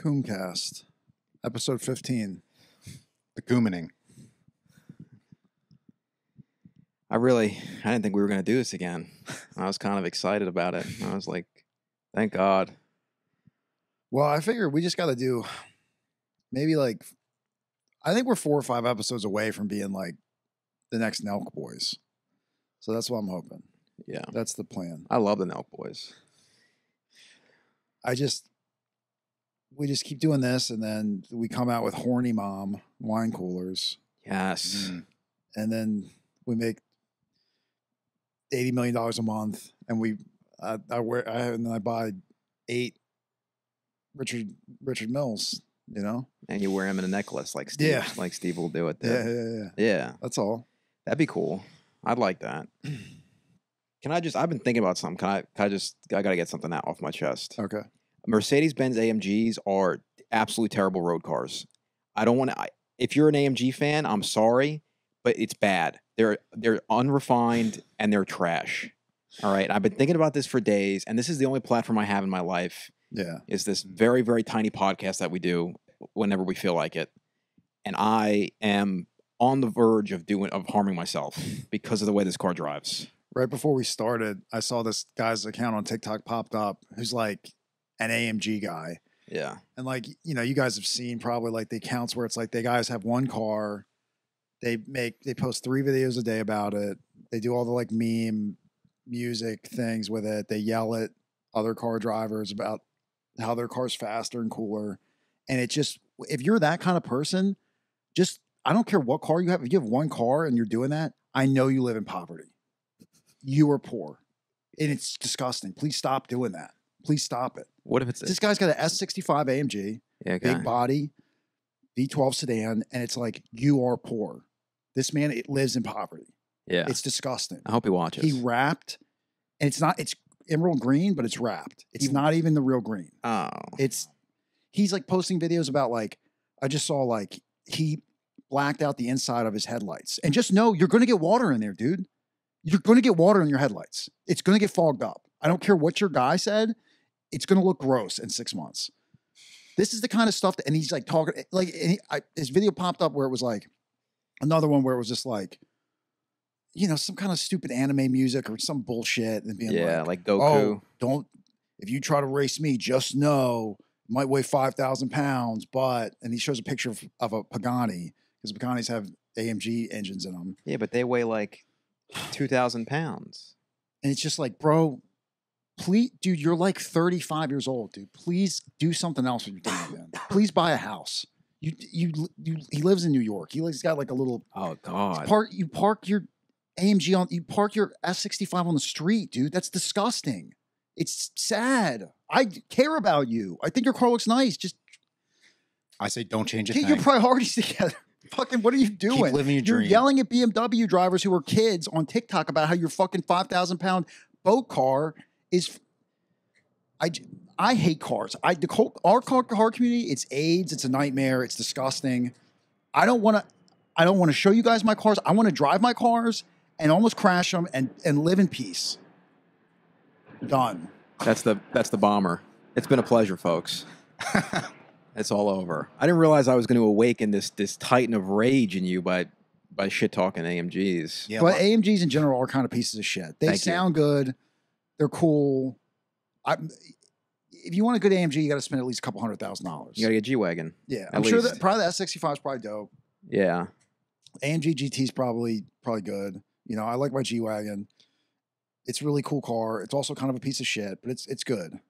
Coomcast, episode 15. The goomaning. I really, I didn't think we were going to do this again. I was kind of excited about it. I was like, thank God. Well, I figured we just got to do maybe like, I think we're four or five episodes away from being like the next Nelk Boys. So that's what I'm hoping. Yeah. That's the plan. I love the Nelk Boys. I just, we just keep doing this and then we come out with Horny Mom wine coolers Yes. Mm. and then we make $80 million a month and we, I, I wear, I, and then I buy eight Richard, Richard Milles, you know? And you wear them in a necklace like Steve, Yeah. like Steve will do it. Yeah, yeah, yeah. yeah. That's all. That'd be cool. I'd like that. Can I just, I've been thinking about something. Can I, can I just, I got to get something out off my chest. Okay. Mercedes Benz AMGs are absolutely terrible road cars. I don't want to. If you're an AMG fan, I'm sorry, but it's bad. They're they're unrefined and they're trash. All right, I've been thinking about this for days, and this is the only platform I have in my life. Yeah. Is this very very tiny podcast that we do whenever we feel like it, and I am on the verge of doing of harming myself because of the way this car drives. Right before we started, I saw this guy's account on TikTok popped up who's like an AMG guy. Yeah, And like, you know, you guys have seen probably like the accounts where it's like they guys have one car, they make they post three videos a day about it. They do all the like meme music things with it. They yell at other car drivers about how their car's faster and cooler. And it just if you're that kind of person, just I don't care what car you have. If you have one car and you're doing that, I know you live in poverty. You are poor. And it's disgusting. Please stop doing that. Please stop it. What if it's This guy's got an S65 AMG, yeah, okay. big body, V12 sedan, and it's like you are poor. This man it lives in poverty. yeah? It's disgusting. I hope he watches. He wrapped, and it's not. It's emerald green, but it's wrapped. It's He- not even the real green. oh, It's he's like posting videos about like I just saw like he blacked out the inside of his headlights, and just know you're going to get water in there, dude. You're going to get water in your headlights. It's going to get fogged up. I don't care what your guy said. It's going to look gross in six months. This is the kind of stuff that, and he's like talking eh, like and he, I, his video popped up where it was like another one where it was just like, you know, some kind of stupid anime music or some bullshit, and being yeah, like, like Goku. oh, don't if you try to race me, just know might weigh five thousand pounds, but and he shows a picture of, of a Pagani because Paganis have AMG engines in them, Yeah, but they weigh like two thousand pounds. and it's just like, bro, please, dude, you're like thirty five years old, dude. Please do something else with your time, man. Please buy a house. You, you, you, he lives in New York. He, he's got like a little Oh God. park. You park your AMG on. You park your S sixty five on the street, dude. That's disgusting. It's sad. I care about you. I think your car looks nice. Just I say don't change it. get thing. your priorities together. Fucking, what are you doing? Keep living your You're dream. yelling at BMW drivers who are kids on TikTok about how your fucking five thousand pound boat car is. I I hate cars. I the co- our car, car community. It's AIDS. It's a nightmare. It's disgusting. I don't want to. I don't want to show you guys my cars. I want to drive my cars and almost crash them and and live in peace. Done. That's the that's the bomber. It's been a pleasure, folks. it's all over. I didn't realize I was going to awaken this this titan of rage in you by by shit talking AMGs. yeah, but well, AMGs in general are kind of pieces of shit. They Thank you. sound good. They're cool. I, if you want a good AMG, you got to spend at least a couple hundred thousand dollars. You got to get G wagon. yeah, I'm sure that probably the S65 is probably dope. Yeah. AMG GT is probably probably good. You know, I like my G wagon. It's a really cool car. It's also kind of a piece of shit, but it's it's good.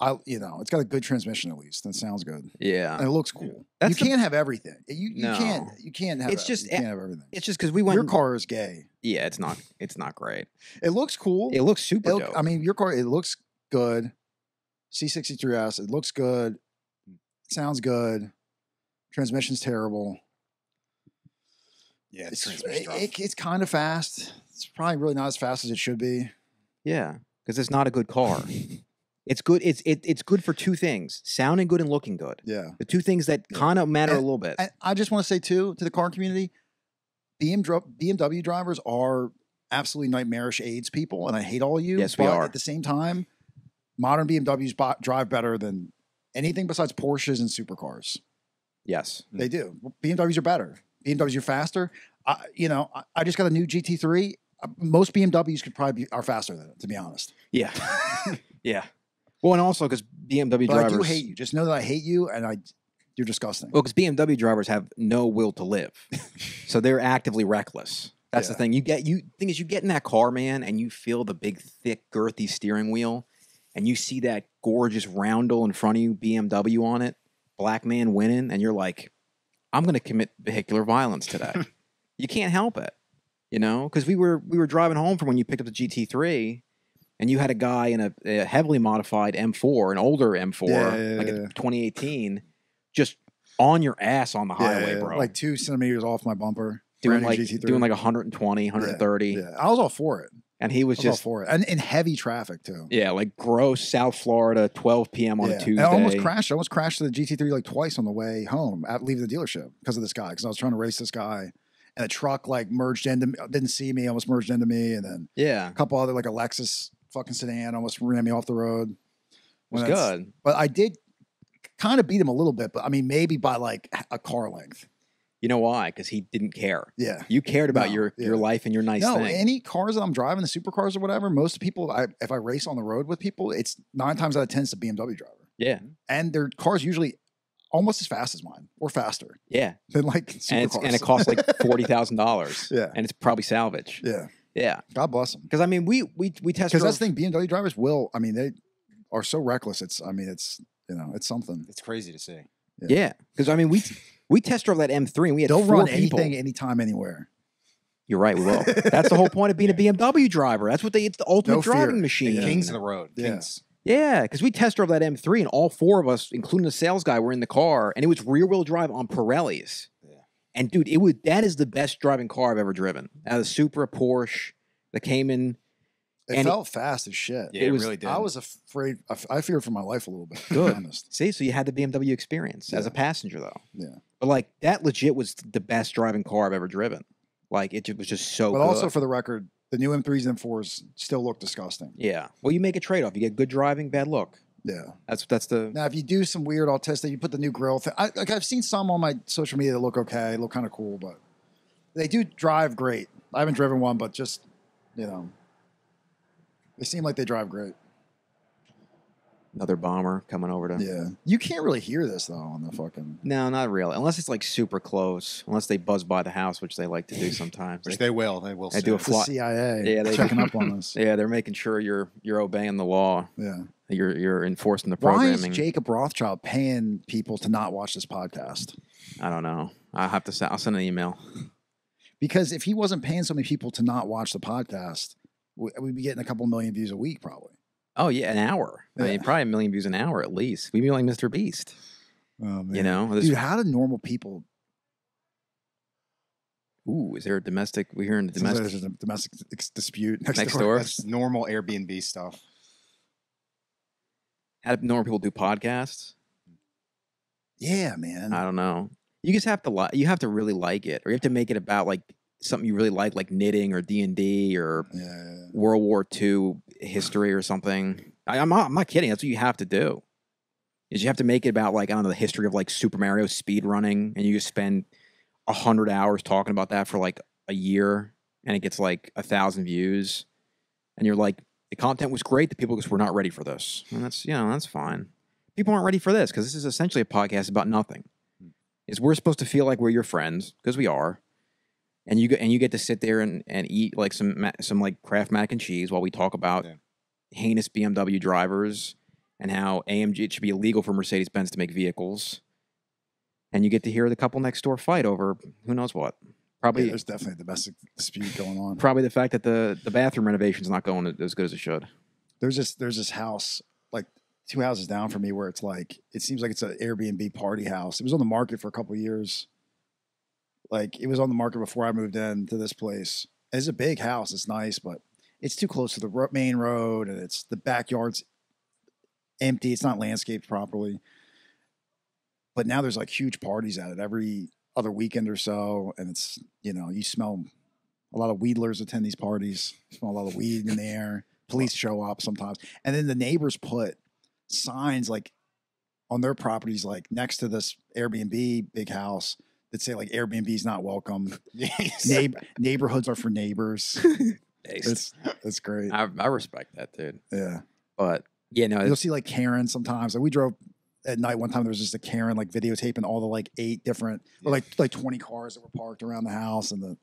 I you know, it's got a good transmission at least. That sounds good. Yeah. And it looks cool. That's you the- can't have everything. Eh, you you can't you can't have It's it. just- you can't have everything. It's just because we went. Your car is gay. Yeah, it's not. It's not great. It looks cool. It looks super It- dope. I mean, your car, it looks good. C63S, it looks good. Sounds good. Transmission's terrible. yeah, It's, eh, transmission it- it- it's kind of fast. It's probably really not as fast as it should be. yeah, because it's not a good car. It's good. It's it, it's good for two things: sounding good and looking good. Yeah. The two things that Yeah. kind of matter a little bit. I, I just want to say, too, to the car community, BMW, BMW drivers are absolutely nightmarish AIDS people, and I hate all you. Yes, we but are. At the same time, modern BMWs drive better than anything besides Porsches and supercars. Yes. They do. BMWs are better. BMWs are faster. I, you know, I, I just got a new GT3. Uh, Most BMWs could probably be, are faster than it, to be honest. Yeah. yeah. Well, and also because BMW But drivers. I do hate you. Just know that I hate you, and I, you're disgusting. Well, because BMW drivers have no will to live, so they're actively reckless. That's the thing. You get you thing is you get in that car, man, and you feel the big, thick, girthy steering wheel, and you see that gorgeous roundel in front of you, BMW on it, black man winning, and you're like, I'm gonna commit vehicular violence today. you can't help it, you know, because we were we were driving home from when you picked up the GT3. And you had a guy in a, a heavily modified M4, an older M4, Yeah, like a 2018, just on your ass on the highway, bro. Like two centimeters off my bumper. doing like GT3. doing like 120, 130, Yeah, I was all for it. and he was was all just for it, and in heavy traffic too. yeah, like gross South Florida, 12 p.m. on Yeah. a Tuesday. I almost crashed. I almost crashed the GT3 like twice on the way home at leaving the dealership because of this guy. Because I was trying to race this guy, and a truck like merged into me, didn't see me, almost merged into me, and then Yeah, a couple other like a Lexus fucking sedan almost ran me off the road. it was good. But I did kind of beat him a little bit, but I mean maybe by like a car length. You know why? Because he didn't care. Yeah. You cared about No, your your life and your nice no, thing. any cars that I'm driving, the supercars or whatever, most people, I, if I race on the road with people, it's nine times out of ten it's a BMW driver, yeah, and their cars usually almost as fast as mine or faster yeah, than like and it's, and it costs like forty thousand dollars. Yeah. and it's probably salvage. yeah, Yeah, God bless them. because I mean, we we we test Because that's the thing, BMW drivers will. I mean, they are so reckless. It's. I mean, it's you know, it's something. It's crazy to see. Yeah, because I mean, we we test drove that M3 and we had They'll four run people. anything, anytime, anywhere. You're right, we will. That's the whole point of being a BMW driver. That's what they. It's the ultimate No fear. driving machine. Yeah. Kings of the road. Yeah. Kings. Yeah, because we test drove that M3 and all four of us, including the sales guy, were in the car and it was rear wheel drive on Pirellis. Yeah. And dude, it was that is the best driving car I've ever driven. Out of the Supra, Porsche, the Cayman. It And it- felt fast as shit. Yeah, It it, was- really did. I was afraid. I f- I feared for my life a little bit. to be Good. honest. See, so you had the BMW experience as a passenger though. Yeah. But like that legit was the best driving car I've ever driven. Like it was just so But good. also for the record, the new M3s and M4s still look disgusting. yeah. Well, you make a trade off. You get good driving, bad look. Yeah. That's that's the Now, if you do some weird I'll test autistic, you put the new grill thing. I, like I've seen some on my social media that look okay, look kind of cool, but they do drive great. I haven't driven one, but just you know, they seem like they drive great. Another bomber coming over to Yeah, you can't really hear this though on the fucking. No, not really. Unless it's like super close. Unless they buzz by the house, which they like to do sometimes. Which They- they will. They will. They do a soon. The CIA, Yeah, they- checking up on us. yeah, they're making sure you're you're obeying the law. Yeah. You're you're enforcing the programming. Why programming. is Jacob Rothschild paying people to not watch this podcast? I don't know. I have to send. I'll send an email. Because if he wasn't paying so many people to not watch the podcast, we'd be getting a couple million views a week, probably. Oh yeah, an hour. I mean, probably a million views an hour at least. We'd be like Mr. Beast. Oh, You know. This- dude, how do normal people? ooh, is there a domestic? We're hearing the domestic. There's a domestic dispute next, Next door. door? That's normal Airbnb stuff. How do normal people do podcasts? Yeah, man. I don't know. You just have to like. You have to really like it, or you have to make it about like something you really like, like knitting or D and D or yeah, yeah, yeah. World War II history or something. I, I'm not, I'm not kidding. That's what you have to do. Is you have to make it about like I don't know the history of like Super Mario speed running, and you just spend a hundred hours talking about that for like a year, and it gets like a thousand views, and you're like the content was great. The people just were not ready for this, and that's you know that's fine. People aren't ready for this because this is essentially a podcast about nothing. Hmm. Is we're supposed to feel like we're your friends because we are, and you get and you get to sit there and, and eat like some some like Kraft mac and cheese while we talk about Yeah. heinous BMW drivers and how AMG it should be illegal for Mercedes Benz to make vehicles, and you get to hear the couple next door fight over who knows what. Yeah, Probably there's definitely a domestic dispute going on. probably the fact that the the bathroom renovation is not going as good as it should. There's this there's this house like two houses down from me where it's like it seems like it's an Airbnb party house. It was on the market for a couple years. Like it was on the market before I moved in to this place. It's a big house. It's nice, but it's too close to the main road, and it's the backyard's empty. It's not landscaped properly. But now there's like huge parties at it every other weekend or so, and it's you know you smell a lot of weedlers attend these parties. You smell a lot of weed in the air. Police show up sometimes, and then the neighbors put signs like on their properties, like next to this Airbnb big house, that say like Airbnb is not welcome. Neighborhoods are for neighbors. That's, It's it's great. I, I respect that, dude. Yeah, But yeah, no, you'll see like Karen sometimes. Like we drove at night one time. There was just a Karen like videotaping all the like eight different or like like twenty cars that were parked around the house and the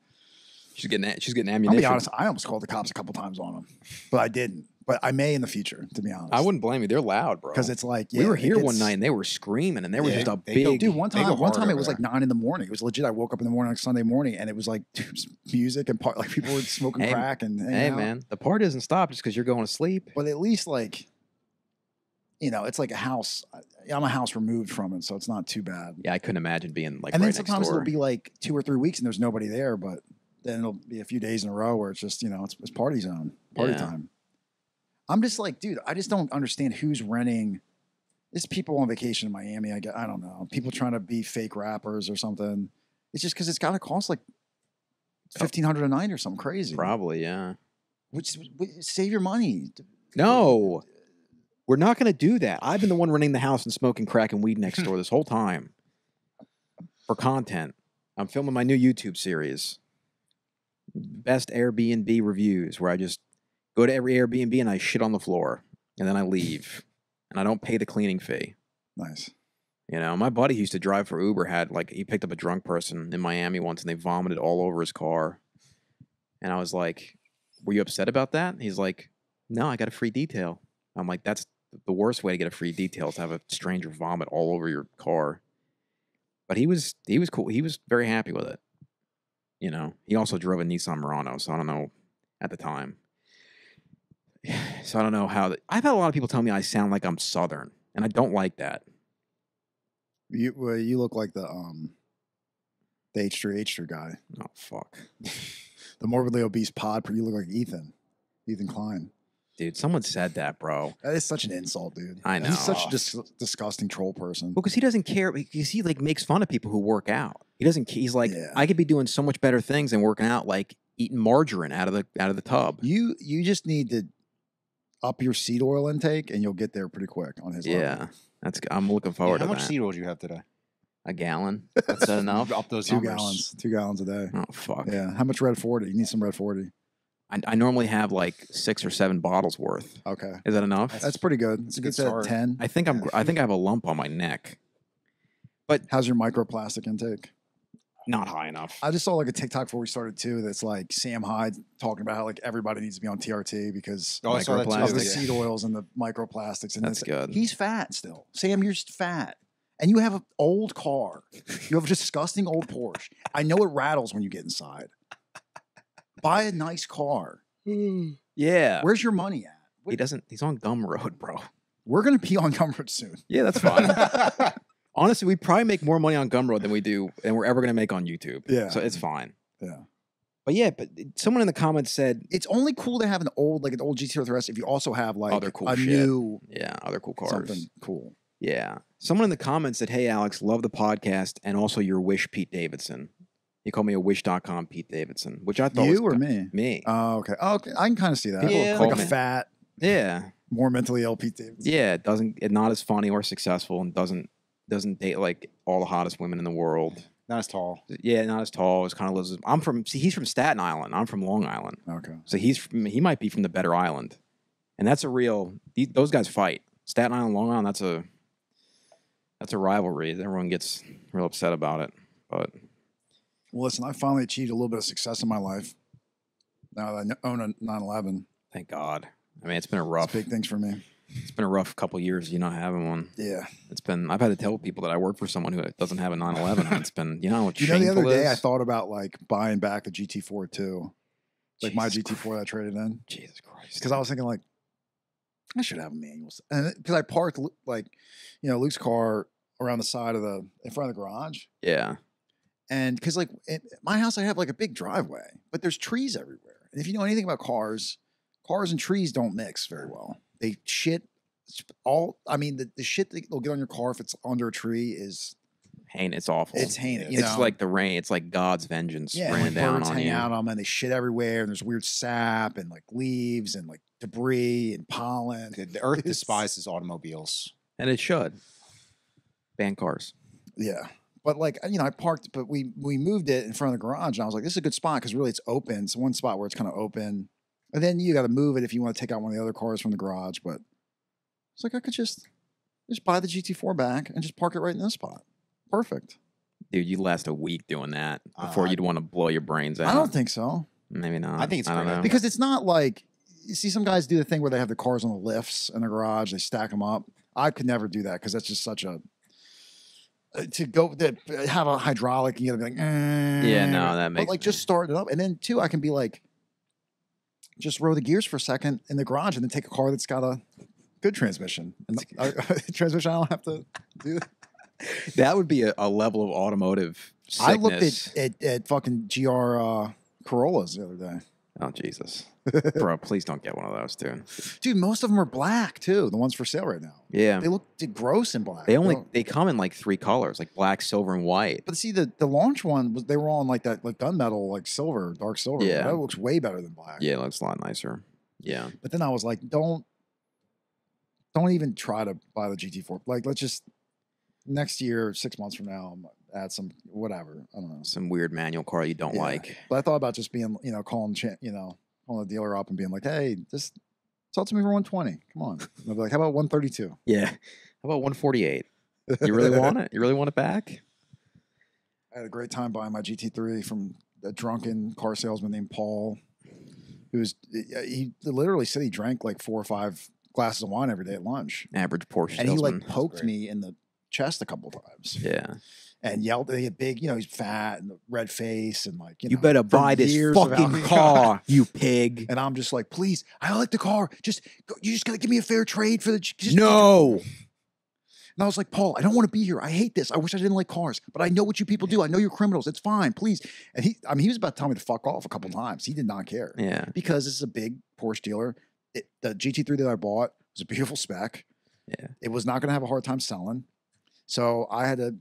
she's getting she's getting ammunition. I'll be honest, I almost called the cops a couple times on them, but I didn't. But I may in the future, to be honest. I wouldn't blame you. They're loud, bro. because it's like we were here one night and they were screaming, and there was Yeah, just a they go- big Dude, one time, one time it was like nine in the morning. It was legit. I woke up in the morning, like Sunday morning, and it was like music and part, like people were smoking Hey, crack and Hey, out. man, the party doesn't stop just because you're going to sleep. But at least like, you know, it's like a house. Uh, I'm a house removed from it, so it's not too bad. Yeah, I couldn't imagine being like and right then sometimes it'll be like two or three weeks and there's nobody there, but then it'll be a few days in a row where it's just you know it's, it's party zone, party Yeah. time. I'm just like, dude, I just don't understand who's renting. It's people on vacation in Miami. I get, I don't know, people trying to be fake rappers or something. It's just because it's got to cost like oh. fifteen hundred a night or something crazy. Probably, yeah. Which which- save your money. No, we're not going to do that. I've been the one running the house and smoking crack and weed next door this whole time for content. I'm filming my new YouTube series, Best Airbnb Reviews, where I just go to every Airbnb and I shit on the floor and then I leave and I don't pay the cleaning fee. Nice. You know, my buddy used to drive for Uber had like he picked up a drunk person in Miami once and they vomited all over his car. And I was like, "Were you upset about that?" He's like, "No, I got a free detail." I'm like, "That's the worst way to get a free detail is to have a stranger vomit all over your car." But he was he was cool. He was very happy with it. You know, he also drove a Nissan Murano, so I don't know at the time. So I don't know how. The, I've had a lot of people tell me I sound like I'm Southern, and I don't like that. You well, you look like the um the H three H three guy, Oh fuck. the morbidly obese pod. You look like Ethan, Ethan Klein. Dude, someone said that, bro. That is such an insult, dude. I know. He's such a dis- disgusting troll person. Well, because he doesn't care. Because he like makes fun of people who work out. He doesn't. He's like, Yeah. I could be doing so much better things than working out, like eating margarine out of the out of the tub. You you just need to up your seed oil intake, and you'll get there pretty quick on his. level. Yeah, that's. I'm looking forward. Yeah, forward how to much that. seed oil do you have today? A gallon. That's that enough. Up those two numbers. gallons, two gallons a day. Oh fuck. Yeah, how much red forty? You need some red forty. I, I normally have like six or seven bottles worth. Okay, Is that enough? that's pretty good. That's a good get that start. Ten. I think I'm. I think I have a lump on my neck. But how's your microplastic intake? Not high enough. I just saw like a TikTok before we started too. That's like Sam Hyde talking about how like everybody needs to be on TRT because Oh, I saw that of the seed oils and the microplastics. And That's it's- good. He's fat still. Sam, you're just fat. And you have an old car. You have a disgusting old Porsche. I know it rattles when you get inside. Buy a nice car. yeah. Where's your money at? He doesn't. He's on Gumroad, bro. We're gonna be on Gumroad soon. Yeah, that's fine. Honestly, we probably make more money on Gumroad than we do, and we're ever going to make on YouTube. Yeah. So it's fine. Yeah. But yeah, but someone in the comments said, It's only cool to have an old, like an old GT or S if you also have like Other cool a shit. new yeah, other cool cars. something cool. Yeah. Someone in the comments said, hey, Alex, love the podcast and also your wish, Pete Davidson. He called me a wish.com Pete Davidson, which I thought was You or me? me. Oh, okay. Oh, okay. I can kind of see that. People like a me- fat, yeah. more mentally ill Pete Davidson. Yeah. It doesn't, it not as funny or successful and doesn't, doesn't date like all the hottest women in the world. Not as tall. Yeah. Not as tall. It's kind of lives, I'm from, see, he's from Staten Island. I'm from Long Island. Okay. So he's from, he might be from the better island, and that's a real. These, those guys fight. Staten Island, Long Island. That's a that's a rivalry. Everyone gets real upset about it. But Well, listen, I finally achieved a little bit of success in my life. Now that I own a 911, thank God. I mean, it's been a it's rough. big things for me. It's been a rough couple years. You not having one. Yeah. It's been. I've had to tell people that I work for someone who doesn't have a 911. and it's been. You know? You know, the other day I thought about like buying back the GT4 too, like my GT4 that I traded in, Jesus Christ. because I was thinking like I should have a manual, and because I parked like you know Luke's car around the side of the in front of the garage, yeah. and because like at my house I have like a big driveway, but there's trees everywhere, and if you know anything about cars, cars and trees don't mix very well. They shit all. I mean, the, the shit that they'll get on your car if it's under a tree is Hain. It's awful. it's heinous. you it's know? like the rain. It's like God's vengeance yeah, and, raining like down birds on hang you. out on them and they shit everywhere, and there's weird sap and like leaves and like debris and pollen. The, the earth It's- despises automobiles. and it should. ban cars. Yeah. But like you know, I parked, but we we moved it in front of the garage, and I was like, "This is a good spot because really it's open. It's one spot where it's kind of open, and then you got to move it if you want to take out one of the other cars from the garage." But it's like I could just just buy the GT4 back and just park it right in this spot. Perfect. Dude, you'd last a week doing that before Uh, you'd want to blow your brains out. I don't think so Maybe not. I think it's I don't know. because it's not like you see some guys do the thing where they have the cars on the lifts in the garage, they stack them up. I could never do that because that's just such a uh, to go to have a hydraulic and you gotta be like, Yeah, no, "Eh," that but makes like just start it up, and then two, I can be like, just row the gears for a second in the garage, and then take a car that's got a good transmission, and a, transmission I don't have to do. that would be a, a level of automotive sickness. I looked at, at at fucking gr uh, Corollas the other day. Oh Jesus, bro! Please don't get one of those, dude. Dude, most of them are black too. The ones for sale right now. Yeah, They look gross in black. they only don't- they come in like three colors, like black, silver, and white. But see, the the launch one was they were all in like that like gunmetal, like silver, dark silver. Yeah. that looks way better than black. Yeah, it looks a lot nicer. Yeah, But then I was like, don't don't even try to buy the GT4. Like, let's just next year, six months from now, add some whatever. I don't know. some weird manual car you don't Yeah. like. But I thought about just being, you know, calling, you know, calling the dealer up and being like, hey, just sell it to me for 120. Come on. And I'll be like, how about 132? Yeah. How about 148? You really want it? You really want it back? I had a great time buying my GT3 from a drunken car salesman named Paul, who was he literally said he drank like four or five glasses of wine every day at lunch, Average Porsche and he like poked me in the chest a couple times yeah. And yelled. He had big, you know, he's fat and red face and like you, You know, better buy this fucking car, you pig. And I'm just like, please, I like the car. Just you just gotta give me a fair trade for the. Just, No. And I was like, Paul, I don't want to be here. I hate this. I wish I didn't like cars, but I know what you people do. I know you're criminals. It's fine, please. And he, I mean, he was about to tell me to fuck off a couple times. He did not care Yeah. because this is a big Porsche dealer. It, the GT3 that I bought was a beautiful spec. Yeah. It was not going to have a hard time selling. So I had to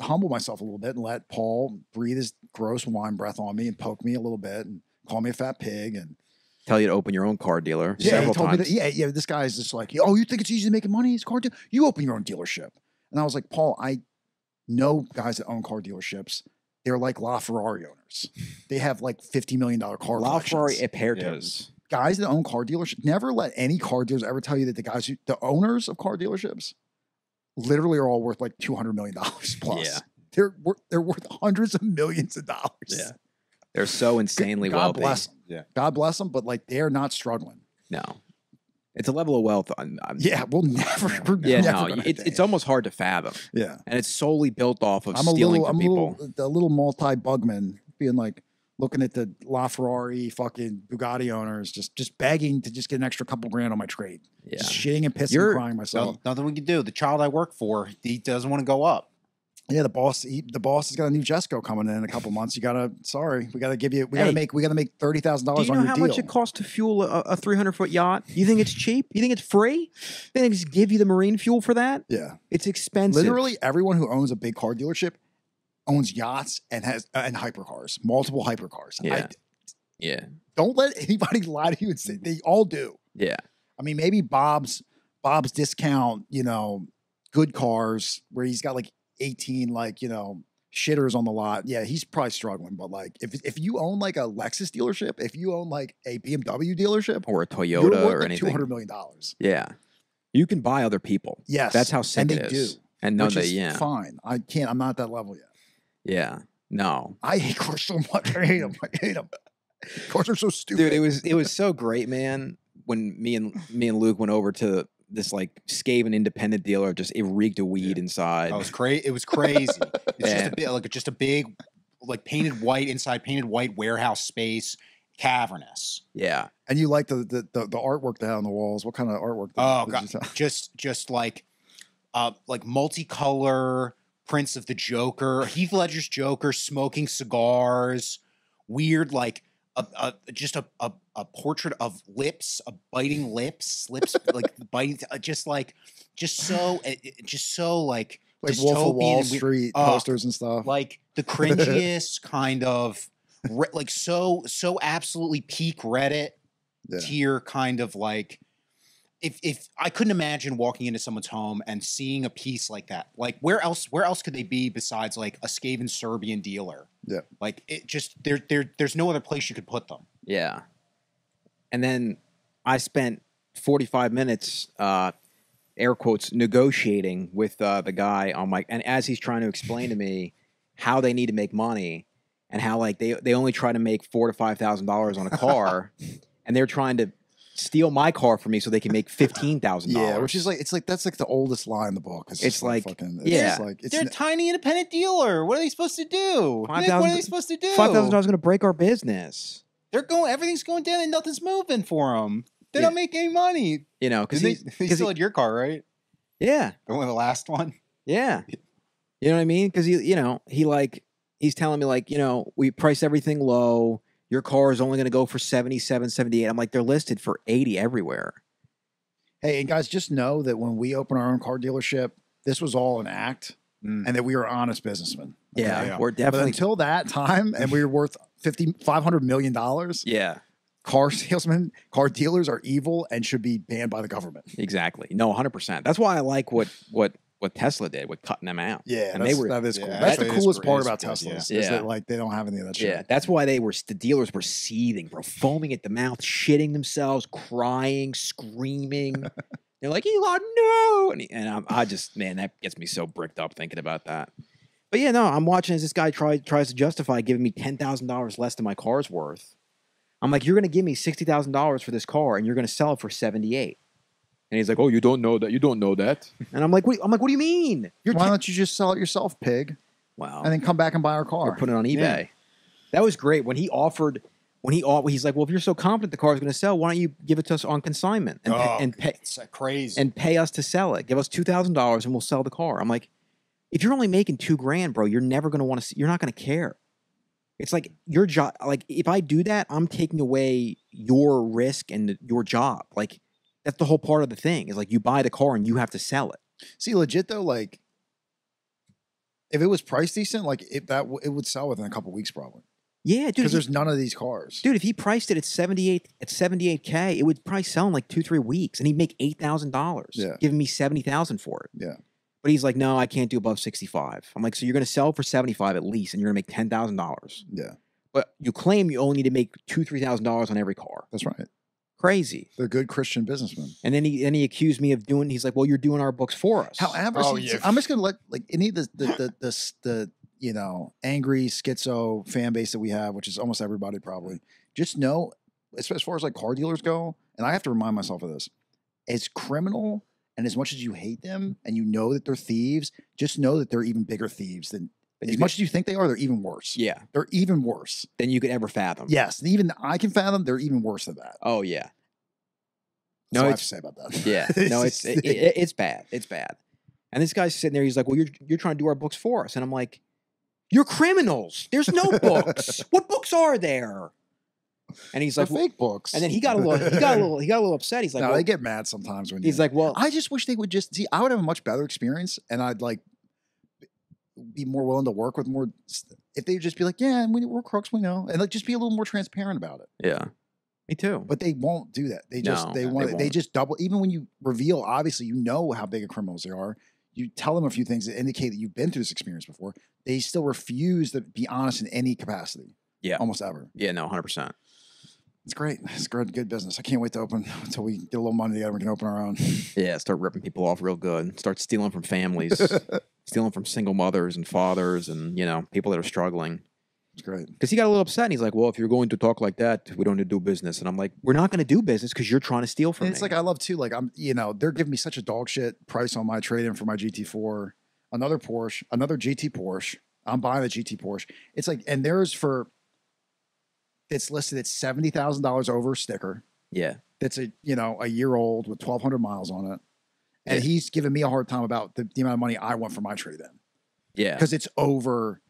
humble myself a little bit and let Paul breathe his gross wine breath on me and poke me a little bit and call me a fat pig. And Tell you to open your own car dealer yeah, he told times. me that. Yeah, yeah. This guy is just like, oh, you think it's easy to make money as a car dealer? You open your own dealership. And I was like, Paul, I know guys that own car dealerships. They're like LaFerrari owners. They have like fifty million dollar car La Ferrari collections. Apertas. Guys that own car dealerships never let any car dealers ever tell you that the guys who the owners of car dealerships literally are all worth like two hundred million dollars plus. Yeah. They're worth they're worth hundreds of millions of dollars. Yeah. They're so insanely God wealthy. bless them. Yeah. God bless them, but like they're not struggling. No. It's a level of wealth. I'm, I'm- Yeah, we'll never. We're Yeah, never no. It's, it's almost hard to fathom. yeah. And it's solely built off of I'm a stealing little, from I'm a people. little, a little multi bugman, being like looking at the LaFerrari, fucking Bugatti owners, just just begging to just get an extra couple grand on my trade. yeah. Just shitting and pissing, You're- and crying myself. No, nothing we can do. The child I work for, he doesn't want to go up. Yeah, the boss, he, the boss has got a new Jesko coming in in a couple months. You gotta, sorry, we gotta give you, we gotta make, we gotta make thirty thousand dollars. Do you on know how deal. much it costs to fuel a, a 300 foot yacht? You think it's cheap? You think it's free? They just give you the marine fuel for that? yeah, It's expensive. literally everyone who owns a big car dealership owns yachts and has uh, and hypercars, multiple hypercars. I- Yeah. Yeah. don't let anybody lie to you and say they all do. Yeah. I mean, maybe Bob's Bob's discount, you know, good cars where he's got like 18 like, you know, shitters on the lot. Yeah, he's probably struggling, but like if if you own like a Lexus dealership, if you own like a BMW dealership, Or a you're Toyota worth or like anything. 200 million dollars. Yeah. You can buy other people. Yes. That's how sick and it they is. do. And no, which they, is yeah. fine. I can't I'm not at that level yet. Yeah. No. I hate cars so much. I hate them. I hate them. Cars are so stupid. Dude, it was it was so great, man. When me and me and Luke went over to this like Skaven independent dealer, just it reeked of weed inside. It was crazy. It was crazy. It's just a bit like just a big, like painted white inside, painted white warehouse space, cavernous. yeah. and you like the, the the the artwork they have on the walls. What kind of artwork? did- Oh god, just just like, uh, like multicolor prints of the Joker, Heath Ledger's Joker, smoking cigars, weird like. A, a, just a, a, a portrait of lips, a biting lips, lips like biting, uh, just like, just so, uh, uh, just so like, like Wolf of Wall Street Oh, posters and stuff. like the cringiest kind of like so so absolutely peak Reddit Yeah. tier kind of like if if I couldn't imagine walking into someone's home and seeing a piece like that, like where else where else could they be besides like a Skaven Serbian dealer? Yeah. Like it just there there there's no other place you could put them. Yeah. And then I spent 45 minutes, uh, air quotes, negotiating with uh, the guy on my, and as he's trying to explain to me how they need to make money and how like they, they only try to make four to five thousand dollars on a car, and they're trying to steal my car from me so they can make fifteen thousand dollars. Yeah, which is like it's like that's like the oldest lie in the book. It's, It's just like- fucking, it's yeah. like it's They're a n- tiny independent dealer. What are they supposed to do? Five Nick, what are they supposed to do? five thousand dollars is going to break our business. They're going. Everything's going down, and nothing's moving for them. They're Yeah. not make any money. You know, because Because they, they 'cause still he- had your car, right? yeah, The one, the last one. Yeah. You know what I mean? Because he, you know, he like he's telling me like, you know, we price everything low. Your car is only going to go for 77, 78. I'm like, they're listed for 80 everywhere. Hey, and guys, just know that when we open our own car dealership, this was all an act, Mm. and that we were honest businessmen. okay? Yeah, yeah. we're But definitely. until that time, and we were worth 50, 500 million dollars, yeah, car salesmen, car dealers are evil and should be banned by the government. exactly. No, 100. percent That's why I like what what what Tesla did with cutting them out. Yeah, And they were- that is cool. Yeah, that's the actually, it is coolest part about good, Teslas. yeah. Is that like they don't have any of that shit. Yeah, that's why they were the dealers were seething, bro, foaming at the mouth, shitting themselves, crying, screaming. They're like, Elon, no! And, he- and I'm, I just, man, that gets me so bricked up thinking about that. But yeah, no, I'm watching as this guy try, tries to justify giving me ten thousand dollars less than my car's worth. I'm like, you're gonna give me sixty thousand dollars for this car, and you're gonna sell it for seventy eight. And he's like, oh, you don't know that, you don't know that. And I'm like, what, I'm like, what do you mean? You're Why don't you just sell it yourself, pig, wow. and then come back and buy our or car? put it on eBay. Yeah. That was great when he offered. When he au- he's like, well, if you're so confident the car is going to sell, why don't you give it to us on consignment and, pay, Oh, and pay It's uh, crazy. and pay us to sell it? Give us two thousand dollars and we'll sell the car. I'm like, if you're only making two grand, bro, you're never going to want to. You're not going to care. It's like your job. Like if I do that, I'm taking away your risk and the- your job. Like that's the whole part of the thing. Is like you buy the car and you have to sell it. See, legit though, like if it was price decent, like it that it would sell within a couple weeks probably Yeah, dude. because there's none of these cars. Dude, if he priced it at 78 at 78k, it would probably sell in like 2-3 weeks and he'd make $8,000. Yeah. Giving me 70,000 for it. Yeah. But he's like, "No, I can't do above 65." I'm like, "So you're going to sell for 75 at least and you're going to make $10,000." Yeah, But you claim you only need to make 2 $3,000 on every car. that's right. Crazy. They're good Christian businessmen. And then he then he accused me of doing he's like, "Well, you're doing our books for us." However, Oh, yeah. I'm just gonna let like any of the the the, the, s- the you know angry schizo fan base that we have, which is almost everybody probably. Just know, as, as far as like car dealers go, and I have to remind myself of this: as criminal and as much as you hate them and you know that they're thieves, just know that they're even bigger thieves than. As much as you think they are, they're even worse. Yeah. They're even worse. Than you could ever fathom. Yes, even I can fathom they're even worse than that. Oh yeah. No, I have to say about that. Yeah, no, it's it, it- it's bad. It's bad. And this guy's sitting there. He's like, "Well, you're you're trying to do our books for us," and I'm like, "You're criminals. There's no books. what books are there?" And he's like, well- fake books. and then he got a little, he got a little, he got a little upset. He's like, no, well, they get mad sometimes when he's you, like, well, I just wish they would just see. I would have a much better experience, and I'd like be more willing to work with more. If they just be like, "Yeah, we, we're crooks, we know," and like just be a little more transparent about it. yeah, me too. But they won't do that. They just No, they they want they, won't. just double. Even when you reveal, obviously, you know how big of criminals they are. You tell them a few things that indicate that you've been through this experience before. They still refuse to be honest in any capacity. Yeah. almost ever. Yeah, no, hundred percent. It's great. It's good, good business. I can't wait to open until we get a little money together. We can open our own. Yeah, start ripping people off real good. Start stealing from families, stealing from single mothers and fathers, and you know people that are struggling. It's great. Because he got a little upset, and he's like, "Well, if you're going to talk like that, we don't need to do business." And I'm like, "We're not going to do business because you're trying to steal from And it's me." like I love too. Like I'm, you know, they're giving me such a dog shit price on my trade in for my GT4, another Porsche, another GT Porsche. I'm buying the GT Porsche. It's like, and there's for it's listed at seventy thousand dollars over sticker. yeah, That's a you know a year old with twelve hundred miles on it, and Yeah. he's giving me a hard time about the, the amount of money I want for my trade in yeah, because it's over.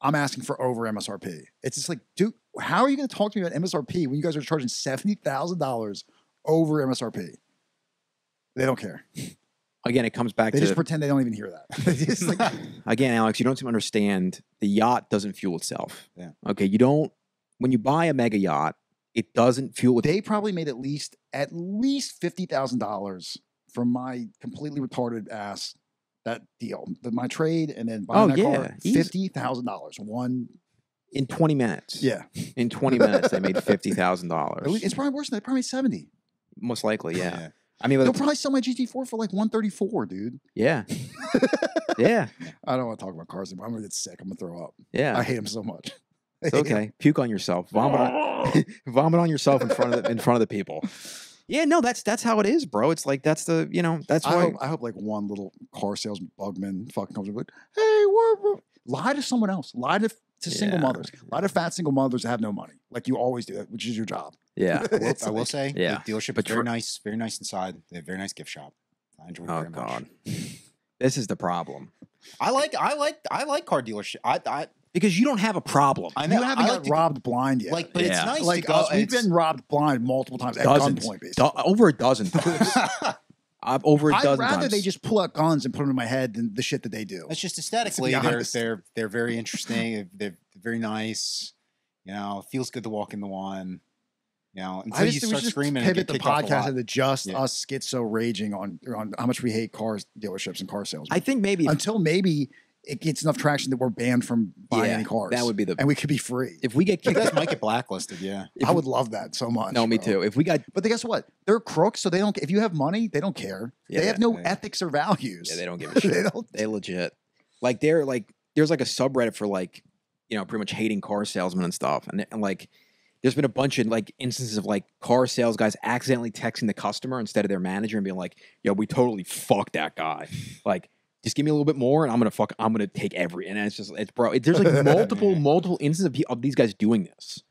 I'm asking for over MSRP. It's just like, dude, how are you going to talk to me about MSRP when you guys are charging seventy thousand dollars over MSRP? They don't care. Again, it comes back They to just pretend they don't even hear that. Like, again, Alex. You don't seem to understand. The yacht doesn't fuel itself. Yeah. Okay, you don't. When you buy a mega yacht, It doesn't fuel They probably made at least at least fifty thousand dollars from my completely retarded ass that deal, the, my trade, and then buying Oh, that yeah, car. Fifty thousand dollars. One, in 20 minutes. yeah. In 20 minutes, they made fifty thousand dollars. It's probably worse than that. Probably seventy. Most likely, yeah. Yeah. I mean, They'll probably sell my GT4 for like one thirty four, dude. yeah, yeah, I don't want to talk about cars anymore. I'm gonna get sick. I'm gonna throw up. yeah. I hate them so much. It's okay. Puke on yourself. Vomit on, vomit on yourself in front of the, in front of the people. Yeah, no, that's that's how it is, bro. It's like that's the you know that's I why. hope, I hope like one little car sales bugman fucking comes up with, hey, we're, we're-" lie to someone else. Lie to, to single Yeah. mothers. Lie to fat single mothers that have no money. Like you always do, which is your job. yeah. I will, I will say, Yeah. the dealership But is very nice, very nice inside. They have a very nice gift shop. I enjoyed it Oh. God, this is the problem I like, I like, I like car dealership. I, I, because you don't have a problem. I know. you haven't I got like to- robbed blind yet. like, but Yeah. it's nice like to go. us, we've been robbed blind multiple times at Dozens, gunpoint, Do- basically. over a dozen times. I've over a I'd rather times. they just pull out guns and put them in my head than the shit that they do. It's just aesthetically, they're they're they're very interesting. they're very nice. You know, feels good to walk in the one. You know, until I you just, we start screaming and pivot get the kicked off the podcast lot. into just Yeah. us schizo raging on on how much we hate cars dealerships and car sales. I think maybe if- until maybe it gets enough traction that we're banned from buying yeah, any cars. That would be the and we could be free. if we get You guys might get blacklisted. Yeah, if I we- would love that so much. No, me bro. too. If we got But guess what? They're crooks, so they don't. If you have money, they don't care. Yeah, they have no yeah. ethics or values. yeah, they don't give a they shit. don't. they legit like they're like there's like a subreddit for like you know pretty much hating car salesmen and stuff and, and like there's been a bunch of like instances of like car sales guys accidentally texting the customer instead of their manager and being like yo we totally fucked that guy like just give me a little bit more and i'm gonna fuck i'm gonna take every and it's just it's bro it, there's like multiple multiple instances of, of these guys doing this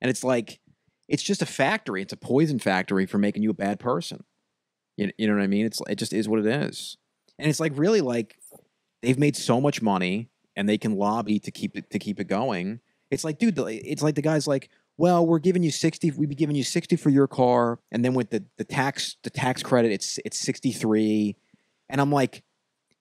and it's like it's just a factory it's a poison factory for making you a bad person you, you know what i mean it's it just is what it is and it's like really like they've made so much money and they can lobby to keep it to keep it going. It's like, dude, it's like the guy's like, well, we're giving you sixty. We'd be giving you sixty for your car, and then with the the tax the tax credit, it's it's sixty three. And I'm like,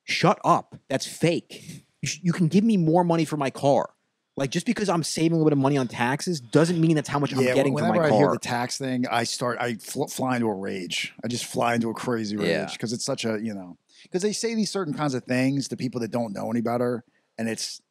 shut up. That's fake. You, sh- you can give me more money for my car. Like just because I'm saving a little bit of money on taxes doesn't mean that's how much I'm getting for my whenever I hear car. the tax thing, I start I fl- fly into a rage. I just fly into a crazy Yeah. rage because it's such a you know because they say these certain kinds of things to people that don't know any better, and it's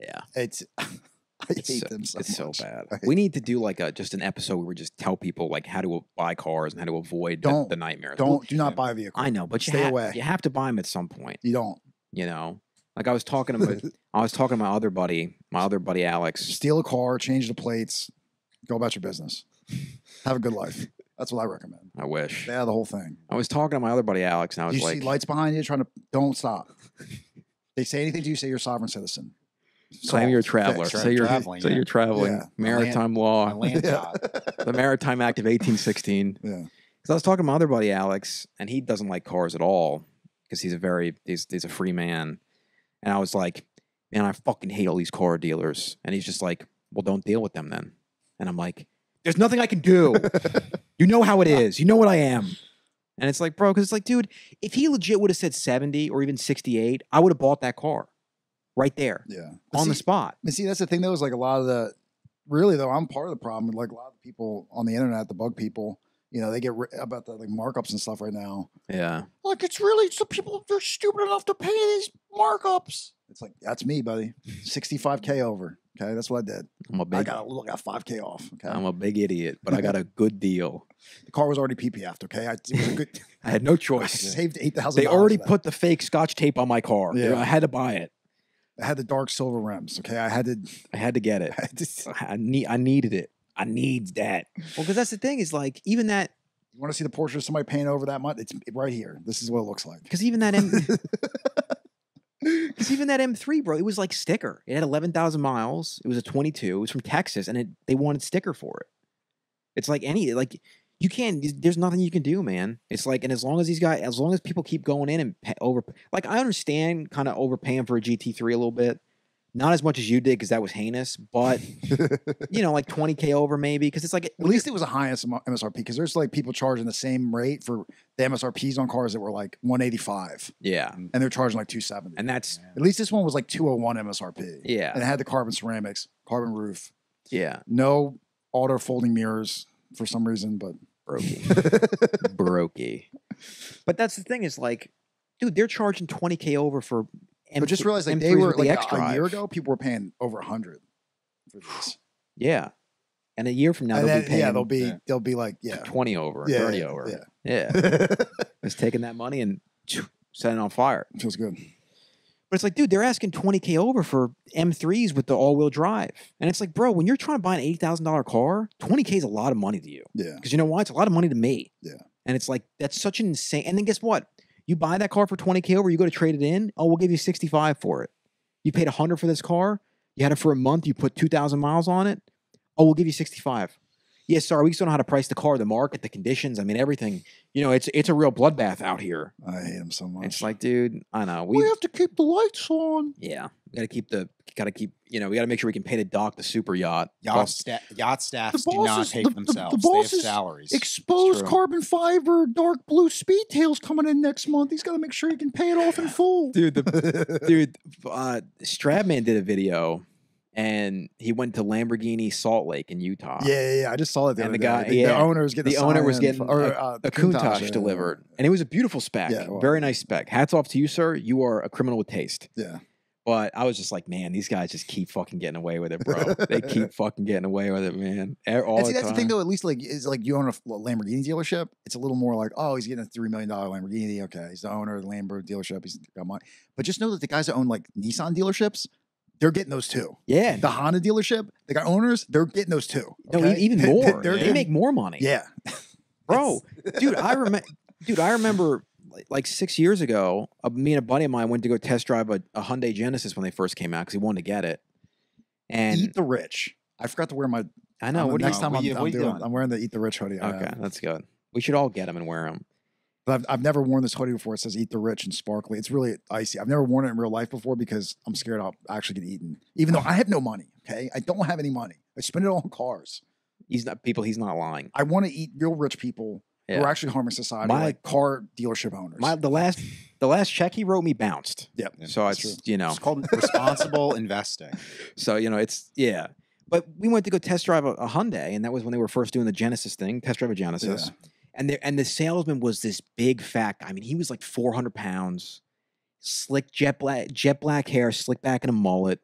yeah. it's I It's hate so, them so it's so much. bad. I hate We need to do like a just an episode where we just tell people like how to buy cars and how to avoid the, Don't- the nightmares. Don't do not buy a vehicle. I know, but you Stay ha- away. You have to buy them at some point. You don't You know, like I was talking to my, I was talking to my other buddy, my other buddy Alex. steal a car, change the plates, go about your business, have a good life. That's what I recommend. I wish. Yeah, the whole thing. I was talking to my other buddy Alex, and I was you like, see lights behind you, trying to don't stop. they say anything to you, say you're a sovereign citizen. "Claim you're a traveler. Say you're traveling, say yeah. you're traveling. Yeah. Maritime My law, land the Maritime Act of 1816. Yeah. Because I was talking to my other buddy Alex, and he doesn't like cars at all because he's a very he's he's a free man. And I was like, man, I fucking hate all these car dealers. And he's just like, well, don't deal with them then. And I'm like, there's nothing I can do. you know how it is. You know what I am. And it's like, bro, because it's like, dude, if he legit would have said 70 or even 68, I would have bought that car right there Yeah. But on the spot. But see, that's the thing though, is like a lot of the really though, I'm part of the problem. Like a lot of the people on the internet, the bug people, you know, they get ri- about the like markups and stuff right now. Yeah. Like it's really some people they're stupid enough to pay these markups. It's like that's me, buddy. 65k over. Okay, that's what I did. I'm a I big I got a little, got 5k off. Okay, I'm a big idiot, but I got a good deal. the car was already PPF'd. Okay, I, it was a good. I had no I choice. saved eight thousand. They already put the fake scotch tape on my car. Yeah. I had to buy it. I had the dark silver rims. Okay, I had to. I had to get it. I to I need. I needed it. I needs that. Well, because that's the thing is like even that you want to see the Porsche somebody paying over that much? It's right here. This is what it looks like. because even that M because even that M3, bro, it was like sticker. It had eleven thousand miles. It was a 22. It was from Texas, and it they wanted sticker for it. It's like any like you can't. There's nothing you can do, man. It's like and as long as these guys, as long as people keep going in and pay, over, like I understand kind of overpaying for a GT3 a little bit. Not as much as you did because that was heinous, but you know, like 20k over maybe because it's like At least it was a high MSRP because there's like people charging the same rate for the MSRPs on cars that were like 185 yeah, mm. and they're charging like 270. and that's At least this one was like 201 MSRP. yeah, And it had the carbon ceramics, carbon roof, yeah. no auto folding mirrors for some reason, but Brokey. Brokey. But that's the thing is like, dude, they're charging 20K over for M- but just realize like they M3s were with the like X a, a year ago, people were paying over a hundred for these. Yeah. And a year from now, and they'll then, be paying yeah, they'll be yeah. they'll be like yeah, 20 over, yeah, 30 yeah, over. yeah. Yeah. Just taking that money and setting it on fire. Feels good. But it's like, dude, they're asking 20K over for M3s with the all wheel drive. And it's like, bro, when you're trying to buy an $80,000 car, 20K is a lot of money to you. Yeah. Because you know why? It's a lot of money to me. Yeah. And it's like, that's such an insane. And then guess what? You buy that car for 20K over, you go to trade it in. Oh, we'll give you 65 for it. You paid 100 for this car. You had it for a month. You put 2,000 miles on it. Oh, we'll give you 65. Yeah, sorry, we just don't know how to price the car, the market, the conditions. I mean, everything. You know, it's it's a real bloodbath out here. I hate him so much. It's like, dude, I know. We, we have to keep the lights on. yeah, we got to keep the, got to keep, you know, we got to make sure we can pay the dock the super yacht. Yacht, sta- yacht staffs do bosses- not pay the- for the- the themselves. they have bosses salaries. Exposed carbon fiber, dark blue speed tails coming in next month. He's got to make sure he can pay it off in full. dude, the dude, uh, Stradman did a video, and he went to Lamborghini Salt Lake in Utah. Yeah, yeah, yeah. I just saw it. The, And other the day. guy- the, yeah, the owner was getting the owner was getting or, a- uh, a Countach, yeah, delivered, and it was a beautiful spec, Yeah, was. very nice spec. Hats off to you, sir. You are a criminal with taste. Yeah, But I was just like, man, these guys just keep fucking getting away with it, bro. they keep fucking getting away with it, man. All and see, the that's the thing though. At least like is like you own a Lamborghini dealership. It's a little more like, oh, he's getting a three million dollar Lamborghini. Okay, he's the owner of the Lamborghini dealership. He's got money. But just know that the guys that own like Nissan dealerships, they're getting those too. Yeah, The Honda dealership, they got owners, they're getting those too. no, e- okay? even They- more. they're They getting- make more money. yeah, bro dude i remember dude i remember like, six years ago uh, me and a buddy of mine went to go test drive a, a hyundai genesis when they first came out because he wanted to get it and Eat the Rich. I forgot to wear my. i know what do you next time I'm, you- I'm doing, doing? I'm wearing the Eat the Rich hoodie. I okay have. that's good we should all get them and wear them But I've, I've never worn this hoodie before. It says "Eat the Rich" and sparkly. It's really icy. I've never worn it in real life before because I'm scared I'll actually get eaten. Even though oh. I have no money. Okay, I don't have any money. I spend it all on cars. he's not people he's not lying I want to eat real rich people who are actually harming society, My- like car dealership owners. my the last the last check he wrote me bounced yep. Yeah, so that's it's you know It's called responsible investing. so you know it's yeah but we went to go test drive a, a hyundai and that was when they were first doing the genesis thing test drive a genesis and the and the salesman was this big fat guy. I mean, he was like 400 pounds, slick jet black jet black hair, slick back and a mullet.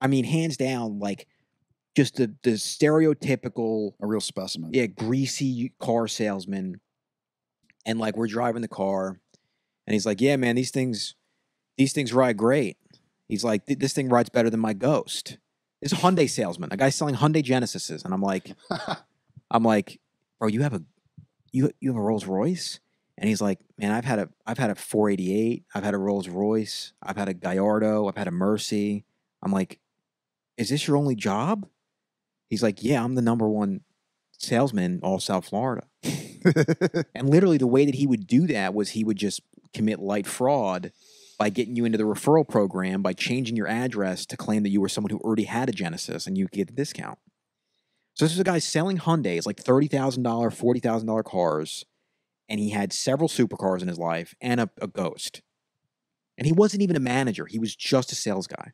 I mean, hands down, like just the the stereotypical, A real specimen. yeah, greasy car salesman. And like we're driving the car, and he's like, "Yeah, man, these things, these things ride great." He's like, "This thing rides better than my Ghost." This is a Hyundai salesman, a guy selling Hyundai Genesises, and I'm like, I'm like, bro, you have a you you have a Rolls Royce? And he's like, man, I've had a I've had a 488, I've had a Rolls Royce, I've had a Gallardo, I've had a Mercy. I'm like, is this your only job? He's like, yeah, I'm the number one salesman all South Florida. And literally, the way that he would do that was he would just commit light fraud by getting you into the referral program by changing your address to claim that you were someone who already had a Genesis and you get a discount. So this is a guy selling Hyundais, like thirty thousand dollar, forty thousand dollar cars, and he had several supercars in his life and a, a Ghost. And he wasn't even a manager; he was just a sales guy.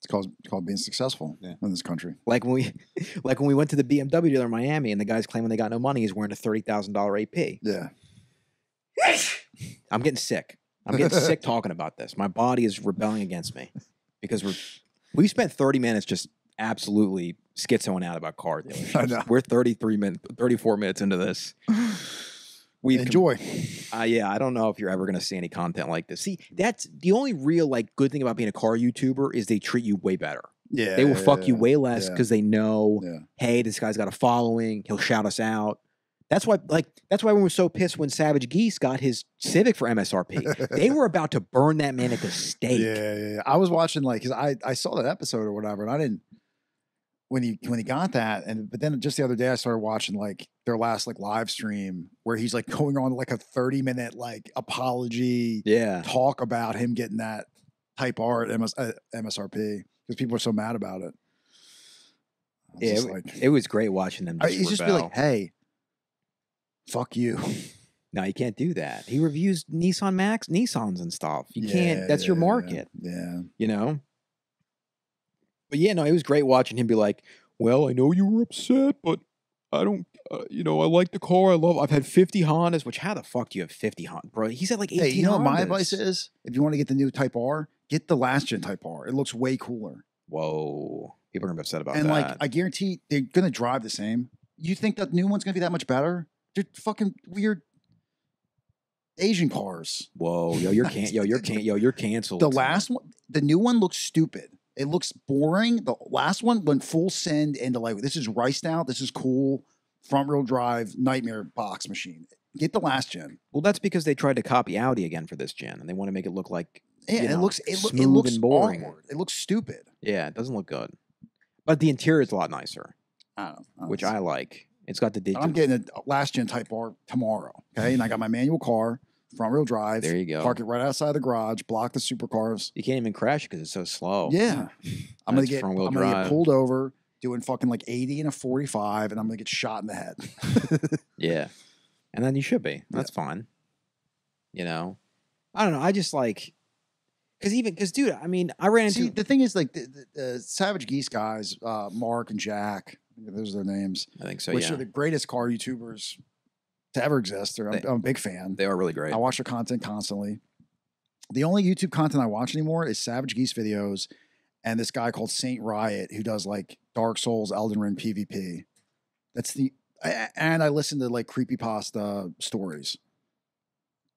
It's called it's called being successful Yeah. in this country. Like when we, like when we went to the BMW dealer in Miami, and the guy's claiming they got no money. He's wearing a thirty thousand dollar AP. Yeah. I'm getting sick. I'm getting sick talking about this. My body is rebelling against me because we're we spent 30 minutes just absolutely schizoing out about car dealerships. I know. We're 33 minutes, 34 minutes into this. Com- Enjoy. uh, yeah, I don't know if you're ever going to see any content like this. See, that's the only real like good thing about being a car YouTuber is they treat you way better. Yeah. They will yeah, fuck you way less yeah. because they know, Yeah. hey, this guy's got a following. He'll shout us out. That's why, like, that's why we were so pissed when Savage Geese got his Civic for MSRP. they were about to burn that man at the stake. Yeah, yeah, yeah. I was watching like because I I saw that episode or whatever, and I didn't when he when he got that, and but then just the other day I started watching like their last like live stream where he's like going on like a thirty minute like apology Yeah. talk about him getting that type art MS, uh, MSRP because people are so mad about it. I Yeah, it, like it was great watching them. I- Just he's just be like, hey, fuck you. no, you can't do that. He reviews Nissan Max, Nissans and stuff. You can't. Yeah, That's your yeah, yeah, market. Yeah. you know. But yeah, no, it was great watching him be like, well, I know you were upset, but I don't, uh, you know, I like the car. I love. I've had 50 Hondas. Which how the fuck do you have 50 Hondas, bro? He said like 18. Hey, you know what my advice is? If you want to get the new Type R, get the last gen Type R. It looks way cooler. Whoa, people are gonna be upset about and that. And like, I guarantee they're gonna drive the same. You think that new one's gonna be that much better? They're fucking weird Asian cars. Whoa, yo, you're can, yo, you're can, yo, you're canceled. The last one, the new one looks stupid. It looks boring. The last one went full send into like this is riced out. This is cool. Front wheel drive nightmare box machine. Get the last gen. Well, that's because they tried to copy Audi again for this gen, and they want to make it look like, Yeah, You it looks it, loo- it looks and boring. awkward. It looks stupid. yeah, it doesn't look good. But the interior is a lot nicer, I don't know. Oh, which It's- I like. It's got the digital. I'm getting a last gen Type R tomorrow. Okay, and I got my manual car, front wheel drive. There you go. Park it right outside the garage. Block the supercars. You can't even crash because it's so slow. Yeah, I'm gonna That's get I'm front-wheel gonna get drive. pulled over doing fucking like 80 and a 45, and I'm gonna get shot in the head. Yeah. And then you should be. That's fine. You know, I don't know. I just like, because even, because dude, I mean, I ran into, See, the thing is, like the, the, the Savage Geese guys, uh, Mark and Jack, I think those are their names, I think so, which yeah. are the greatest car YouTubers to ever exist. They're, I'm, They- I'm a big fan. They are really great. I watch their content constantly. The only YouTube content I watch anymore is Savage Geese videos and this guy called Saint Riot who does like Dark Souls, Elden Ring PvP. That's the and I listen to like creepypasta stories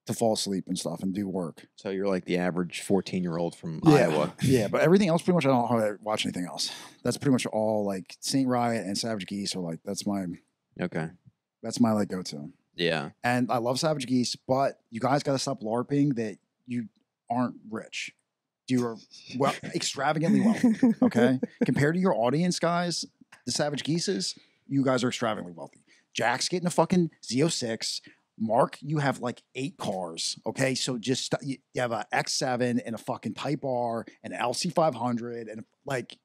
to fall asleep and stuff and do work. So you're like the average 14 year old from Yeah. Iowa. Yeah, but everything else pretty much I don't watch anything else. That's pretty much all like Saint Riot and Savage Geese are like that's my Okay. that's my like go to. Yeah. And I love Savage Geese, but you guys got to stop LARPing that you aren't rich. You are well extravagantly wealthy. Okay, compared to your audience, guys, the Savage Geeses, you guys are extravagantly wealthy. Jack's getting a fucking Z06. Mark, you have like eight cars. Okay, so just st- you have a X7 and a fucking Type R, an LC500, and like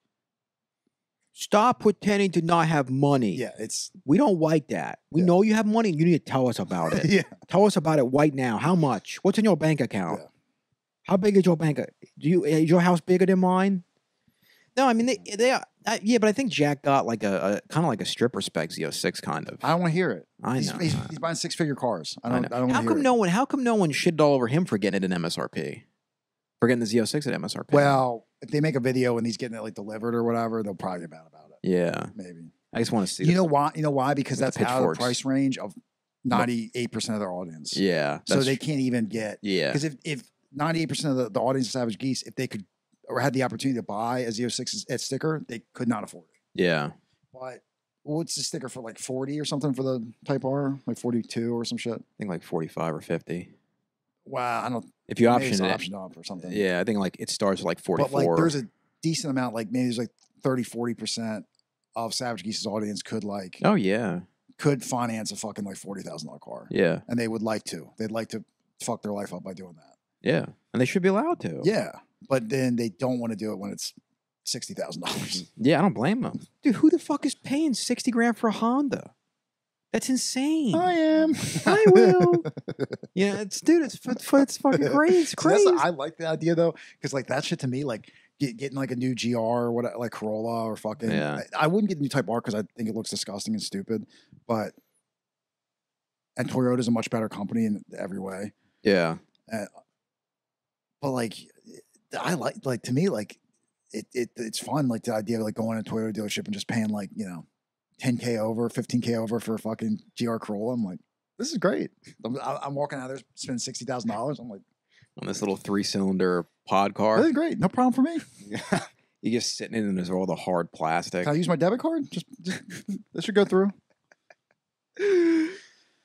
Stop pretending to not have money. yeah, it's We don't like that. We Yeah. know you have money. You need to tell us about it. yeah. Tell us about it right now. How much? What's in your bank account? Yeah. How big is your bank? Do you is your house bigger than mine? No, I mean they they are. Uh, yeah, but I think Jack got like a, a kind of like a stripper spec Z06 kind of. I don't want to hear it. I He's, know. he's, he's buying six figure cars. I I don't. know. I, don't how come it. no one? How come no one shitted all over him for getting it in MSRP? For getting the Z06 at MSRP? Well, if they make a video and he's getting it like delivered or whatever, they'll probably get mad about it. yeah. Maybe. I just want to see. You know why? You know why? Because that's out of the price range of ninety eight percent of their audience. Yeah. So they can't even get Yeah. because if if ninety eight percent of the, the audience of Savage Geese, if they could or had the opportunity to buy a Zero Six at sticker, they could not afford it. Yeah. But what's the sticker for like forty or something for the Type R, like forty two or some shit? I think like 45 or 50. Wow, I don't. If you option it. option up or something. Yeah, I think like it starts at like 44. But like, there's a decent amount, like maybe there's like 30, 40 percent of Savage Geese's audience could like oh yeah. could finance a fucking like forty thousand dollar car, Yeah. and they would like to. They'd like to fuck their life up by doing that. Yeah. And they should be allowed to. Yeah, but then they don't want to do it when it's sixty thousand dollars. Yeah, I don't blame them. Dude, who the fuck is paying 60 grand for a Honda? That's insane. I am. I will. yeah, it's dude, it's it's, fucking crazy. It's crazy. I like the idea though, because like that shit to me, like get, getting like a new GR or what, like Corolla or fucking. Yeah. I, I wouldn't get the new Type R because I think it looks disgusting and stupid, but and Toyota's a much better company in every way. yeah. Uh, but like, I like like to me like it, it it's fun like the idea of like going to a Toyota dealership and just paying like you know. 10k over, 15k over for a fucking GR Corolla. I'm like, this is great. I'm, I'm walking out there, spending sixty thousand dollars. I'm like, On this little three cylinder pod this car. is great. No problem for me. You're just sitting in and there's all the hard plastic. Can I use my debit card? Just, just this should go through.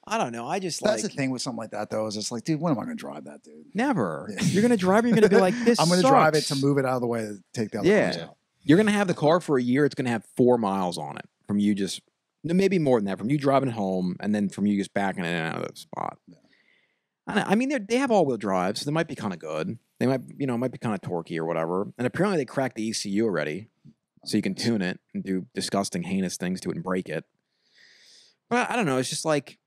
I don't know. I just That's like the thing with something like that, though. Is it's like, dude, when am I going to drive that, dude? never. Yeah. You're gonna drive. You're gonna be like this. I'm going to drive it to move it out of the way to take the other Yeah. You're gonna have the car for a year. It's gonna have four miles on it from you just maybe more than that from you driving home, and then from you just backing it in and out of the spot. Yeah. I, I mean, they they have all wheel drive, so they might be kind of good. They might, you know, it might be kind of torquey or whatever. And apparently, they cracked the ECU already, so you can tune it and do disgusting, heinous things to it and break it. But I don't know. It's just like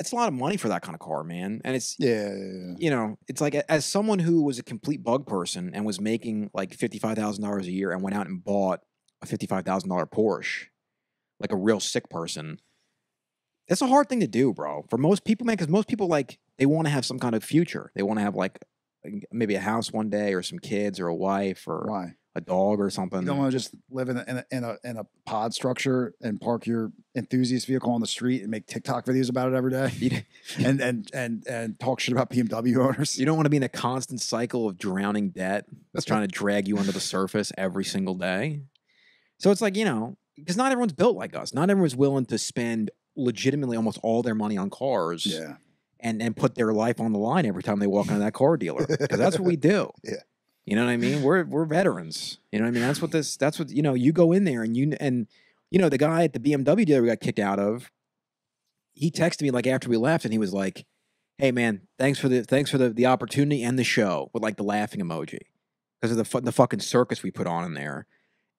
it's a lot of money for that kind of car, man. And it's Yeah, yeah, yeah. you know, it's like as someone who was a complete bug person and was making like fifty five thousand dollars a year and went out and bought a fifty-five thousand dollar Porsche, like a real sick person. That's a hard thing to do, bro. For most people, man, because most people like they want to have some kind of future. They want to have like maybe a house one day, or some kids, or a wife, or Why? a dog, or something. You don't want to just live in a, in a in a in a pod structure and park your enthusiast vehicle on the street and make TikTok videos about it every day, and and and and talk shit about BMW owners. you don't want to be in a constant cycle of drowning debt that's trying to drag you under the surface every single day. So it's like, you know, because not everyone's built like us. Not everyone's willing to spend legitimately almost all their money on cars yeah, and, and put their life on the line every time they walk into that car dealer. Because that's what we do. Yeah. You know what I mean? We're we're veterans. You know what I mean? That's what this that's what you know, you go in there and you and you know, the guy at the BMW dealer we got kicked out of, he texted me like after we left and he was like, Hey man, thanks for the thanks for the, the opportunity and the show with like the laughing emoji. Because of the the fucking circus we put on in there.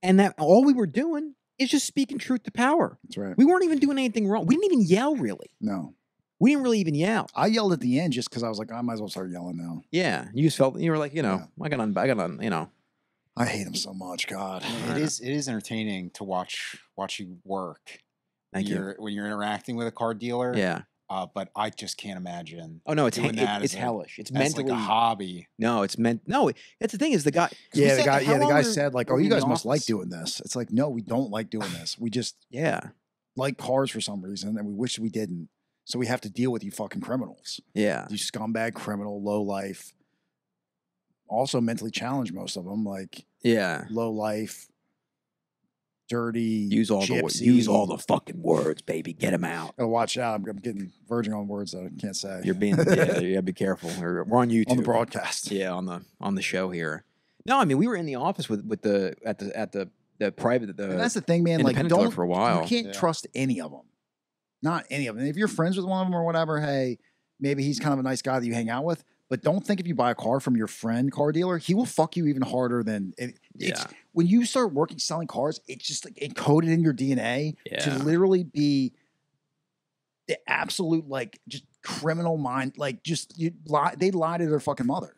And that all we were doing is just speaking truth to power. that's right. We weren't even doing anything wrong. We didn't even yell really. No, We didn't really even yell. I yelled at the end just because I was like, I might as well start yelling now. Yeah, you just felt you were like, you know, I got on, I got on, you know, I hate him so much. God, It is it is entertaining to watch watch you work thank when you. you're when you're interacting with a car dealer. Yeah. Uh, but I just can't imagine. Oh no, it's Doing ha- it- it's as hellish. It's That's mentally like a hobby. no, it's meant no. That's the thing is the guy. 'cause we yeah, the guy, yeah, the guy said like, oh, you guys must like doing this. It's like, no, we don't like doing this. We just Yeah, like cars for some reason, and we wish we didn't. So we have to deal with you fucking criminals. yeah, You scumbag, criminal, low life. Also mentally challenged, most of them, like yeah. low life, dirty. Use all the wo- use all the fucking words, baby. Get them out. Oh, watch out! I'm, I'm getting verging on words that I can't say. You're being yeah. You gotta be careful. We're, we're on YouTube. on the broadcast. Yeah, on the on the show here. No, I mean we were in the office with with the at the at the the private the And that's the thing, man. Like, independent dealer don't for a while. You can't Yeah. trust any of them. Not any of them. If you're friends with one of them or whatever, hey, maybe he's kind of a nice guy that you hang out with. But don't think if you buy a car from your friend car dealer, he will fuck you even harder than it, it's Yeah. when you start working selling cars. It's just like encoded in your DNA Yeah. to literally be the absolute like just criminal mind. Like just you lie. They lie to their fucking mother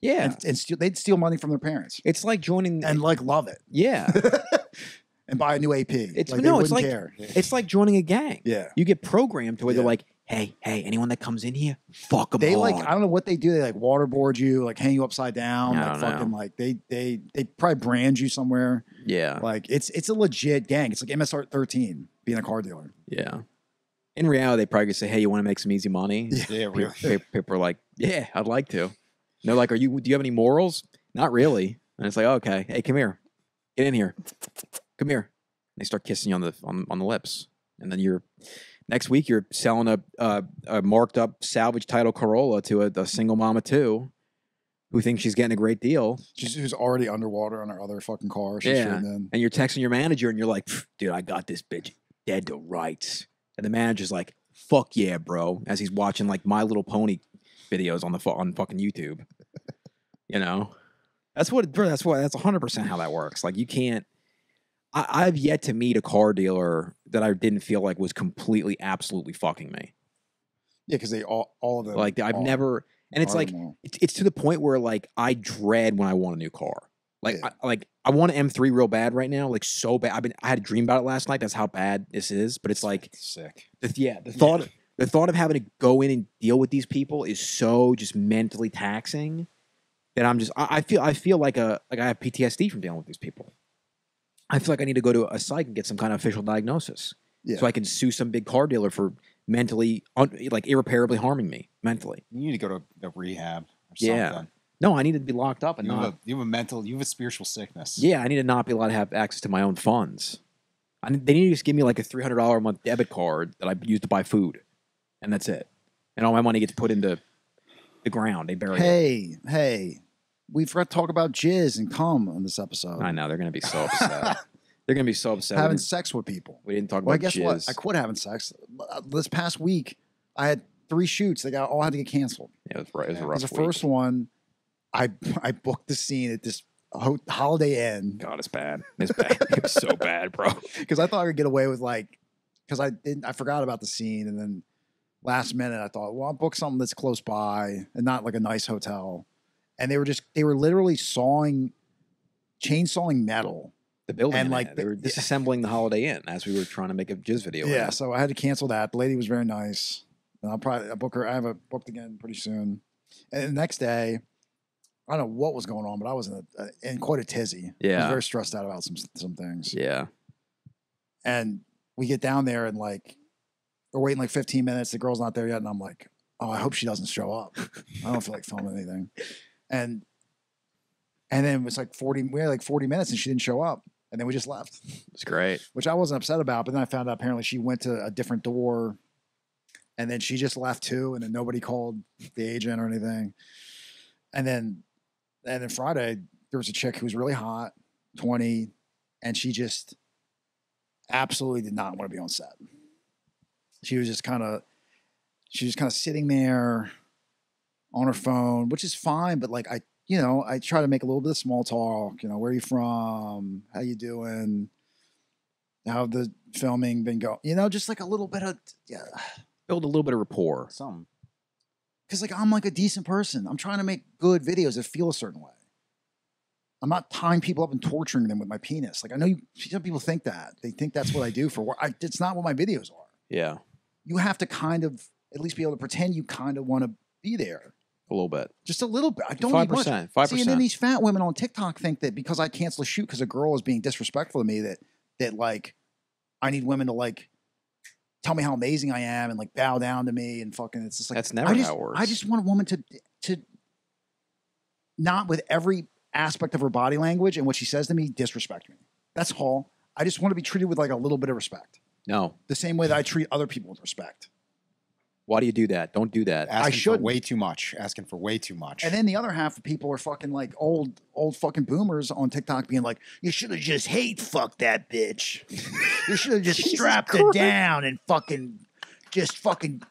yeah. and, and steal. They'd steal money from their parents It's like joining and like love it yeah. and buy a new AP. It's- like, no, it's like- care. It's like joining a gang. Yeah. You get programmed to where they're like, hey, hey, anyone that comes in here, fuck them they like I don't know what they do. They like waterboard you, like hang you upside down, I like fucking know. like they they they probably brand you somewhere. Yeah, Like it's it's a legit gang. It's like MSR thirteen being a car dealer. yeah. In reality, they probably could say, hey, you want to make some easy money? Yeah. Yeah, People, really. people- people are like, yeah, I'd like to. And they're like, are you? Do you have any morals? Not really. And it's like, okay, hey, come here, get in here, come here. And they start kissing you on the on, on the lips, and then you're next week you're selling a a, a marked up salvage title Corolla to a, a single mama too, who thinks she's getting a great deal, She's who's already underwater on her other fucking car. She's Yeah. and you're texting your manager, and you're like, dude, I got this bitch dead to rights, and the manager's like, fuck yeah, bro, as he's watching like My Little Pony videos on the on fucking YouTube. You know, that's what bro, that's what that's 100 percent how that works. Like you can't. I, I've yet to meet a car dealer that I didn't feel like was completely, absolutely fucking me. Yeah, because they all all of them. Like I've all- never, and it's like it's, it's to the point where like I dread when I want a new car. Like Yeah. I, like I want an M3 real bad right now, like so bad. I've been I had a dream about it last night. That's how bad this is. But it's like sick. the yeah the thought the thought of having to go in and deal with these people is so just mentally taxing that I'm just I, I feel I feel like a like I have PTSD from dealing with these people. I feel like I need to go to a psych and get some kind of official diagnosis Yeah. so I can sue some big car dealer for mentally un, like irreparably harming me mentally. You need to go to the rehab or Yeah. something. No, I need to be locked up and You not have, a, you have a mental, you have a spiritual sickness. Yeah, I need to not be allowed to have access to my own funds. I they need to just give me like a three hundred dollar a month debit card that I use to buy food, and that's it. And all my money gets put into the ground. They bury it. Hey, hey, we forgot to talk about jizz and cum on this episode. I know they're gonna be so upset. they're gonna be so upset. Having sex with people. we didn't talk Well, I about guess what? jizz. I quit having sex. Uh, This past week, I had three shoots. They got all had to get canceled. Yeah, it was, it was a rough the week. first one, I I booked the scene at this ho- Holiday Inn God, it's bad. It's bad. it was so bad, bro. because I thought I could get away with like because I didn't I forgot about the scene and then last minute I thought well I'll book something that's close by and not like a nice hotel and they were just they were literally sawing chainsawing metal the building. And, like, it. they the- were yeah. disassembling the Holiday Inn as we were trying to make a jizz video. Yeah, so I had to cancel that. The lady was very nice. And I'll probably I'll book her. I have a booked again pretty soon. And the next day, I don't know what was going on, but I was in, a, uh, in quite a tizzy. Yeah, I was Yeah. very stressed out about some some things. yeah, And we get down there and like we're waiting like 15 minutes. The girl's not there yet, and I'm like, oh, I hope she doesn't show up. I don't feel like filming anything. And and then it was like 40. We had like 40 minutes, and she didn't show up. And then we just left it's great. which I wasn't upset about. But then I found out apparently she went to a different door, and then she just left too, and then nobody called the agent or anything. And then, and then Friday there was a chick who was really hot, twenty, and she just absolutely did not want to be on set. She was just kind of, she was kind of sitting there on her phone, which is fine, but like I you know, I try to make a little bit of small talk. You know, where are you from? How you doing? How the filming been going? You know, just like a little bit of yeah. Build a little bit of rapport. Some. Because like I'm like a decent person. I'm trying to make good videos that feel a certain way. I'm not tying people up and torturing them with my penis. Like I know you, some people think that they think that's what I do for work. I, it's not what my videos are. Yeah, You have to kind of at least be able to pretend you kind of want to be there, a little bit. just a little bit. I don't Five need much. percent. Five See, and then these fat women on TikTok think that because I cancel a shoot because a girl is being disrespectful to me, that that like I need women to like tell me how amazing I am and like bow down to me and fucking. It's just like That's never I just, how it works. I just want a woman to to not with every aspect of her body language and what she says to me disrespect me. That's all. I just want to be treated with like a little bit of respect, no. the same way that I treat other people with respect. Why do you do that? Don't do that. Asking for shouldn't. way too much. Asking for way too much. And then the other half of people are fucking like old, old fucking boomers on TikTok being like, you should have just hate fucked that bitch. You should have just strapped Christ. it down and fucking just fucking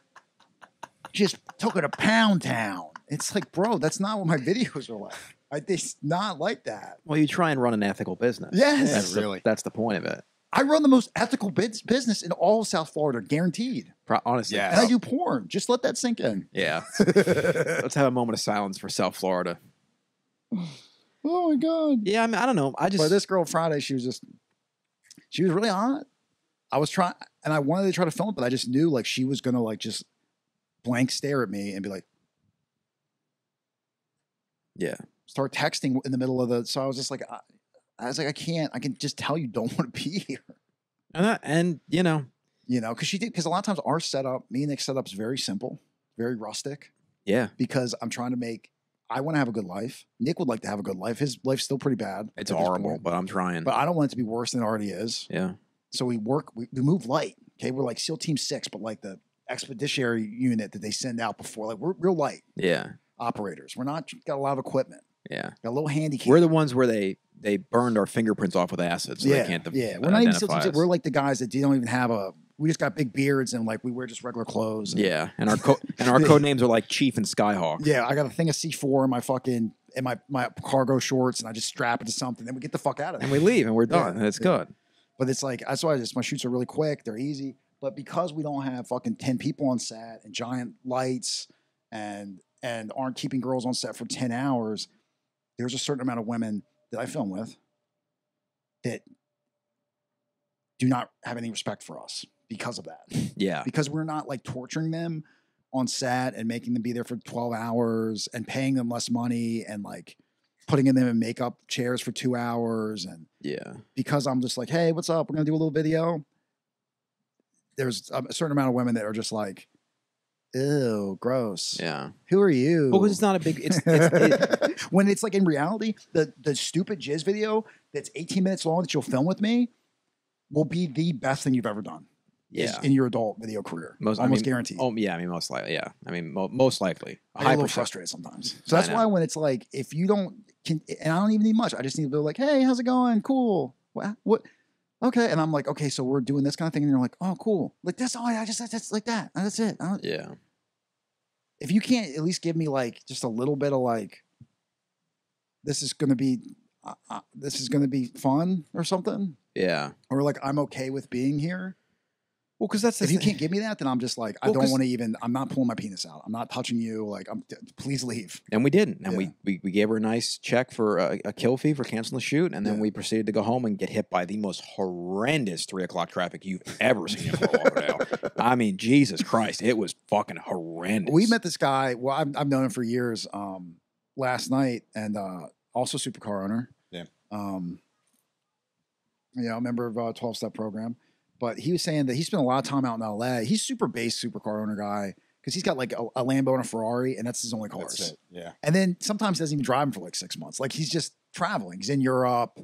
just took her to Pound Town. It's like, bro, that's not what my videos are like. I, it's not like that. Well, you try and run an ethical business. Yes. that's Really. The, that's the point of it. I run the most ethical biz- business in all of South Florida, guaranteed. Pro- honestly. Yeah. And I do porn. Just let that sink in. Yeah. Let's have a moment of silence for South Florida. Oh my god. Yeah, I mean, I don't know. I just But this girl Friday, she was just she was really hot. I was trying and I wanted to try to film it, but I just knew like she was gonna like just blank stare at me and be like yeah. start texting in the middle of the so I was just like I, I was like, I can't, I can just tell you don't want to be here. And and you know, You know, because she did because a lot of times our setup, me and Nick's setup is very simple, very rustic, yeah, because I'm trying to make I want to have a good life. Nick would like to have a good life. His life's still pretty bad. it's horrible, but I'm trying. But I don't want it to be worse than it already is. yeah. So we work, we, we move light. Okay. We're like SEAL Team Six, but like the expeditionary unit that they send out before, like we're real light Yeah. operators. We're not got a lot of equipment, Yeah. a little handy cam. We're the ones where they they burned our fingerprints off with acid, so yeah, they can't. yeah. We're not even SEAL Team identify Six. us. We're like the guys that don't even have a, we just got big beards and like we wear just regular clothes. and- Yeah, and our co- and our code names are like Chief and Skyhawk. Yeah. I got a thing of C4 in my fucking, in my, my cargo shorts and I just strap it to something. Then we get the fuck out of there. And we leave, and we're Yeah, done, and it's yeah. good. But it's like that's why just my shoots are really quick, they're easy. But because we don't have fucking ten people on set and giant lights and and aren't keeping girls on set for ten hours, there's a certain amount of women that I film with that do not have any respect for us because of that. Yeah, Because we're not like torturing them on set and making them be there for 12 hours and paying them less money and like putting in them in makeup chairs for two hours and yeah, because I'm just like, hey, what's up? We're gonna do a little video. There's um, a certain amount of women that are just like, ew, gross. yeah. Who are you? Well, 'cause it's not a big. It's, it's it, when it's like in reality, the the stupid jizz video that's 18 minutes long that you'll film with me will be the best thing you've ever done. is yeah. in your adult video career. Most- I almost mean, guaranteed. Oh yeah, I mean most likely. Yeah, I mean mo- most likely. A I get a high little percent- frustrated sometimes. So I that's know. why when it's like, if you don't, can, and I don't even need much. I just need to be like, hey, how's it going? Cool. What? what? Okay. And I'm like, okay, so we're doing this kind of thing. And you're like, oh, cool. Like, that's all I just, that's, that's like that. That's it. I don't, Yeah, if you can't at least give me like just a little bit of like, this is going to be, uh, uh, this is going to be fun or something, yeah, or like, I'm okay with being here. Well, because that's the If you can't give me that, then I'm just like I don't want to even. I'm not pulling my penis out. I'm not touching you. Like I'm. Please leave. And we didn't. And Yeah. we, we we gave her a nice check for a, a kill fee for canceling the shoot. And then Yeah. we proceeded to go home and get hit by the most horrendous three o'clock traffic you've ever seen in Fort Lauderdale. I mean, Jesus Christ, it was fucking horrendous. We met this guy. Well, I've, I've known him for years. Um, last night, and uh, also supercar owner. Yeah. Um, you know, a member of a 12 step program. But he was saying that he spent a lot of time out in LA. He's super base supercar owner guy because he's got like a, a Lambo and a Ferrari, and that's his only cars. That's it. Yeah. And then sometimes he doesn't even drive him for like six months. Like he's just traveling. He's in Europe.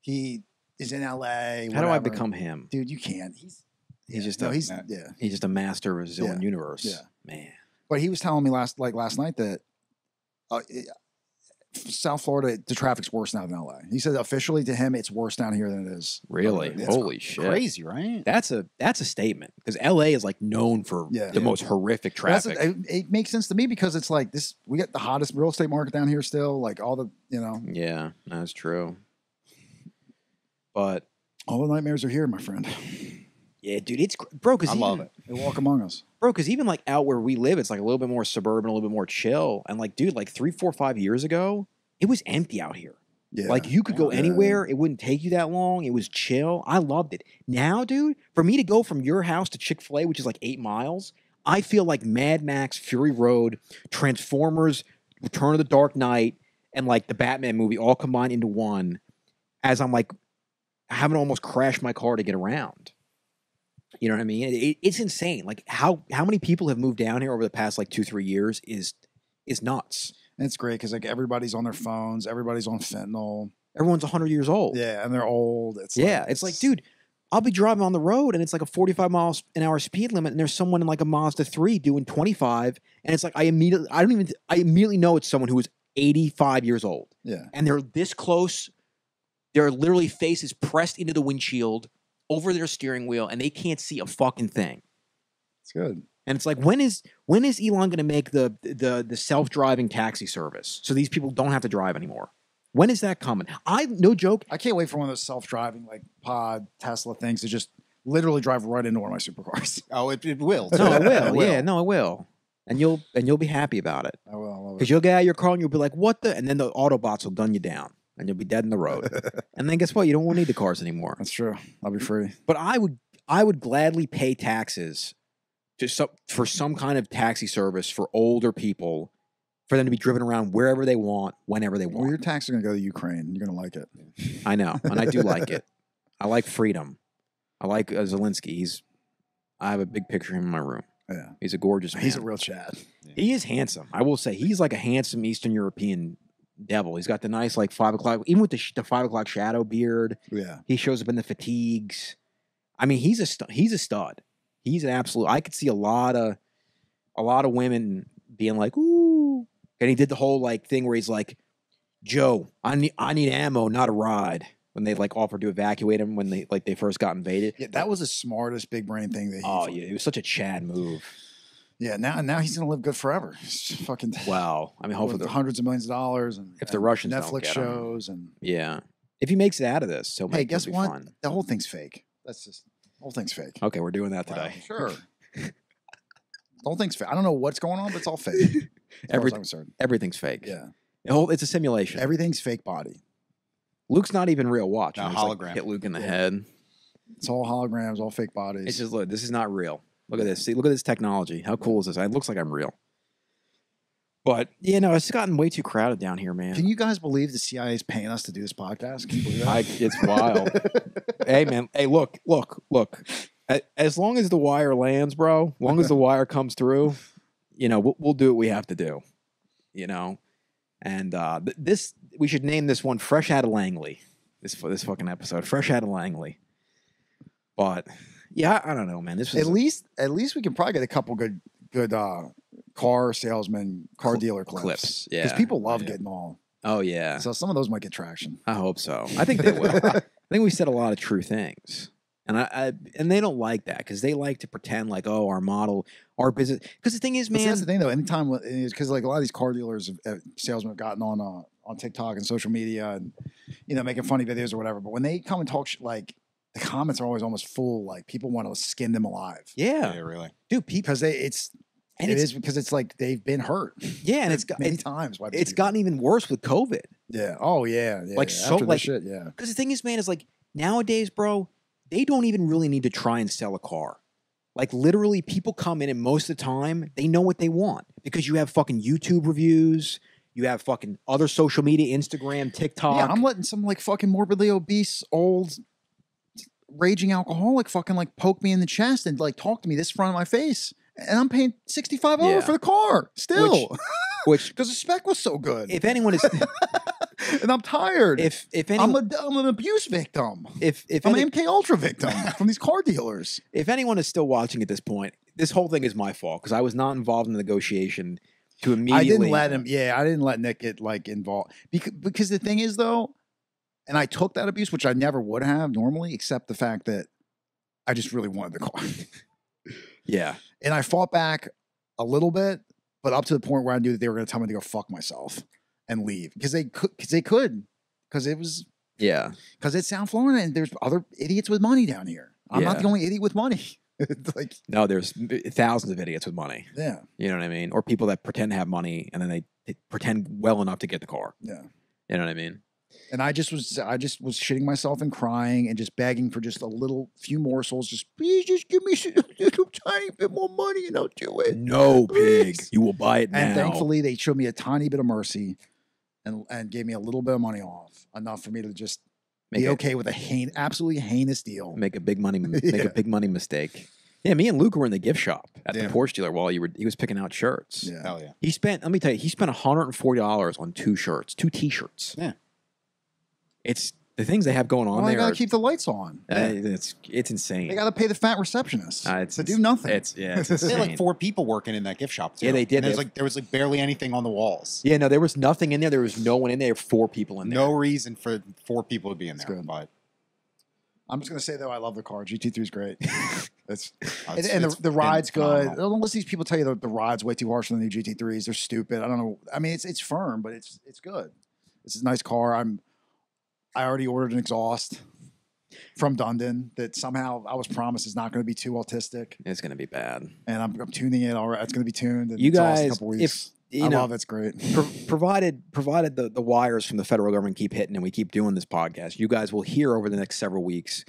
He is in LA. How do I become him? Dude, you can't. He's He's yeah, just no, a- he's Nah. yeah. He's just a master of his own universe. Yeah. Man. But he was telling me last like last night that uh, it- South Florida the traffic's worse now than LA. He said officially to him it's worse down here than it is. Really? It's Holy shit. Crazy, right? That's a that's a statement because LA is like known for Yeah. the Yeah. most horrific But that's- traffic. it, it makes sense to me because it's like this. We got the hottest real estate market down here still. Like all the you know yeah, that's true. But all the nightmares are here, my friend. yeah, dude, it's cr- bro. Because I love it. They walk among us. Bro. Because even like out where we live, it's like a little bit more suburban, a little bit more chill. And like, dude, like three, four, five years ago, it was empty out here. Yeah, Like you could go Yeah. anywhere, it wouldn't take you that long. It was chill. I loved it. Now, dude, for me to go from your house to Chick Fil A, which is like eight miles, I feel like Mad Max, Fury Road, Transformers, Return of the Dark Knight, and like the Batman movie all combined into one. As I'm like having to almost crash my car to get around. You know what I mean? It- it- it's insane. Like how how many people have moved down here over the past like two three years is is nuts. And it's great because like everybody's on their phones, everybody's on fentanyl. Everyone's 100 years old. Yeah, and they're old. It's Yeah, it's like, dude, I'll be driving on the road and it's like a 45 miles an hour speed limit, and there's someone in like a Mazda 3 doing 25, and it's like I immediately, I don't even, I immediately know it's someone who is 85 years old, yeah, and they're this close, their literally faces pressed into the windshield over their steering wheel, and they can't see a fucking thing. it's good. And it's like, when is when is Elon going to make the the the self driving taxi service so these people don't have to drive anymore? When is that coming? I no joke. I can't wait for one of those self-driving like pod Tesla things to just literally drive right into one of my supercars. Oh, it, it will. No, it It will. Yeah, no, it will. And you'll and you'll be happy about it I will. I love it. because you'll get out of your car and you'll be like, "What the?" And then the Autobots will gun you down, and you'll be dead in the road. and then guess what? You don't want to need the cars anymore. That's true. I'll be free. But I would, I would gladly pay taxes to some for some kind of taxi service for older people, for them to be driven around wherever they want, whenever they want. Well, your want. tax are gonna go to Ukraine. You're gonna like it. I know, and I do like it. I like freedom. I like uh, Zelensky. He's. I have a big picture of him in my room. Yeah, He's a gorgeous man. he's a real Chad. He is handsome. I will say he's like a handsome Eastern European devil. He's got the nice like five o'clock, even with the, the five o'clock shadow beard. Yeah, He shows up in the fatigues. I mean, he's a stu- he's a stud. He's an absolute. I could see a lot of a lot of women being like, "Ooh," and he did the whole like thing where he's like, "Joe, I need I need ammo, not a ride." When they like offered to evacuate him when they like they first got invaded. yeah. That was the smartest big brain thing that he. Oh yeah, it was such a Chad move. Yeah. Now, now he's gonna live good forever. He's fucking Wow. I mean, hopefully with hundreds of millions of dollars and If the and Russians don't Netflix get him. shows and Yeah. If he makes it out of this, so hey, guess what? The whole thing's fake. That's just the whole thing's fake. Okay, we're doing that Wow. today. Sure. the whole thing's fake. I don't know what's going on, but it's all fake. As far Every, as I'm concerned. everything's fake. Yeah, The whole, it's a simulation. everything's fake body. Luke's not even real. Watch. No, And it's like hologram. hit Luke in the Yeah. head. It's all holograms, all fake bodies. It's just look. This is not real. Look at this. See, look at this technology. How cool is this? It looks like I'm real. But yeah, no, it's gotten way too crowded down here, man. Can you guys believe the CIA is paying us to do this podcast? Can you believe that? I, it's wild. hey, man. Hey, look, look, look. As long as the wire lands, bro. Long as the wire comes through, you know, we'll, we'll do what we have to do. You know, and uh, th- this we should name this one "Fresh Out of Langley." This for this fucking episode, "Fresh Out of Langley." But yeah, I, don't know, man. This was at least, at least we can probably get a couple good, good uh, car salesman, car dealer clips. clips, because people love yeah. getting all. oh yeah, So some of those might get traction. I hope so. I think they will. I think we said a lot of true things. And I, I and they don't like that because they like to pretend like, oh, our model, our business. Because the thing is, But see, man, that's the thing though. Anytime because like a lot of these car dealers, have, uh, salesmen have gotten on uh, on TikTok and social media and you know making funny videos or whatever. But when they come and talk sh- like the comments are always almost full. Like people want to skin them alive Yeah, Yeah, really. dude. People because they it's and it it's is because it's like they've been hurt. yeah, and it's got many it's, times. Why it's gotten even worse with COVID. yeah. Oh yeah, yeah. Like, yeah. so, After like- shit, yeah. Because the thing is, man, is like nowadays, bro, they don't even really need to try and sell a car. Like literally, people come in and most of the time they know what they want because you have fucking YouTube reviews, you have fucking other social media, Instagram, TikTok. Yeah, I'm letting some like fucking morbidly obese old raging alcoholic fucking like poke me in the chest and like talk to me this front of my face. And I'm paying 65 over Yeah. for the car still which, because the spec was so good. if anyone is, and I'm tired. if if I'm, anyone, a, I'm an abuse victim. if if I'm any, an MK Ultra victim from these car dealers. if anyone is still watching at this point, this whole thing is my fault because I was not involved in the negotiation to immediately. I didn't let him. Yeah, I didn't let Nick get like involved because because the thing is though, and I took that abuse, which I never would have normally, except the fact that I just really wanted the car, Yeah, and I fought back a little bit, but up to the point where I knew that they were going to tell me to go fuck myself and leave because they could because they could because it was yeah, because it's South Florida and there's other idiots with money down here. I'm not the only idiot with money. It's like no, there's thousands of idiots with money. yeah, You know what I mean? Or people that pretend to have money and then they, they pretend well enough to get the car. yeah. You know what I mean? And I just was, I just was shitting myself and crying and just begging for just a little few morsels. Just please, just give me a little tiny bit more money and I'll do it. No, pig. You will buy it now. And thankfully, they showed me a tiny bit of mercy, and and gave me a little bit of money off, enough for me to just make be a, okay with a hain, absolutely heinous deal. make a big money make Yeah. a big money mistake. Yeah, me and Luke were in the gift shop at Yeah. the Porsche dealer while you were he was picking out shirts. Yeah, Hell yeah. He spent let me tell you, he spent $140 on two shirts, two t-shirts. Yeah. It's the things they have going on well, they there. gotta are- keep the lights on. uh, it's it's insane. They gotta pay the fat receptionist Uh, it's to do ins- nothing. It's yeah, it's They They had insane. like four people working in that gift shop. Too. Yeah, they did. And There was They- like there was like barely anything on the walls. Yeah, no, there was nothing in there. There was no one in there. Four people in there. No reason for four people to be in That's there. good. But I'm just gonna say though, I love the car. GT3 is great. It's uh, and, it's- and it's the, the ride's good. phenomenal. Unless these people tell you the, the ride's way too harsh on the new GT3s, they're stupid. I don't know. I mean, it's it's firm, but it's it's good. It's a nice car. I'm I already ordered an exhaust from Dundon that somehow I was promised is not going to be too autistic, It's gonna be bad. and I'm, I'm tuning it. All right, it's going to be tuned. And You exhaust in a guys, couple if- weeks. You I know, love. It's great. pro- provided provided the, the wires from the federal government keep hitting and we keep doing this podcast, you guys will hear over the next several weeks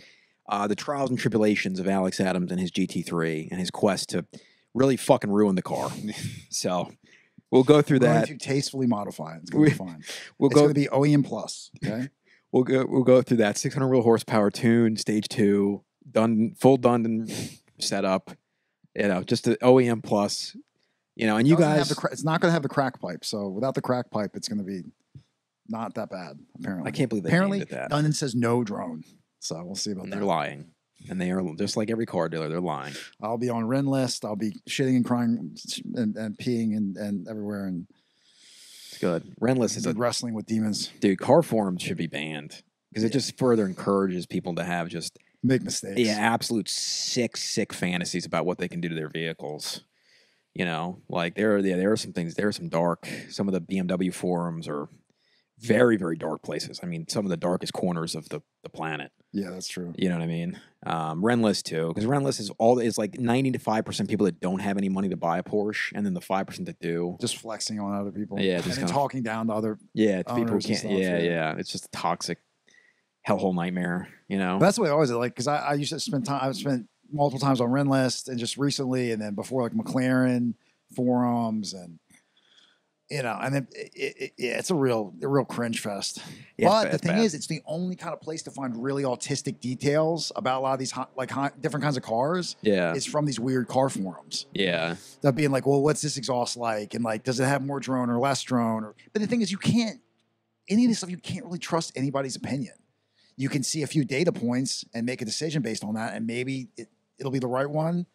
uh, the trials and tribulations of Alex Adams and his GT3 and his quest to really fucking ruin the car. so we'll go through We're going that. to tastefully modify it. It's going to be fine. We'll it's go going to be OEM plus. Okay. We'll go we'll go through that 600 wheel horsepower tune stage two done full Dundon setup. You know, just the OEM plus. You know, and you guys the it's not going to have the crack pipe. So without the crack pipe, it's going to be not that bad. Apparently, I can't believe they apparently named that. Dundon says no drone. So we'll see about And that. they're lying. And they are just like every car dealer, they're lying. I'll be on Rennlist. I'll be shitting and crying and, and peeing and, and everywhere and It's good. Rennlist is a wrestling with demons. dude. Car forums should be banned because it Yeah. just further encourages people to have just Make mistakes. yeah, absolute sick, sick fantasies about what they can do to their vehicles. You know, like there are yeah, there are some things. There are some dark. Some of the BMW forums are very, very dark places. I mean, some of the darkest corners of the the planet. Yeah, that's true. You know what I mean? Um, Rennlist too, because Rennlist is all is like ninety to five percent people that don't have any money to buy a Porsche, and then the five percent that do. Just flexing on other people. Yeah, and then kinda- talking down to other. Yeah, it's people who can't. stuff, yeah, yeah. yeah, It's just a toxic hellhole nightmare. You know. But that's the way I always like because I, I used to spend time. I've spent multiple times on Rennlist and just recently, and then before like McLaren forums and. You know, and then it, it, yeah, it's a real, a real cringe fest. Yeah, but bad, the thing bad. is, it's the only kind of place to find really autistic details about a lot of these hi- like hi- different kinds of cars. yeah, Is from these weird car forums. yeah, That being like, well, what's this exhaust like, and like, does it have more drone or less drone? Or, but the thing is, you can't any of this stuff. You can't really trust anybody's opinion. You can see a few data points and make a decision based on that, and maybe it, it'll be the right one.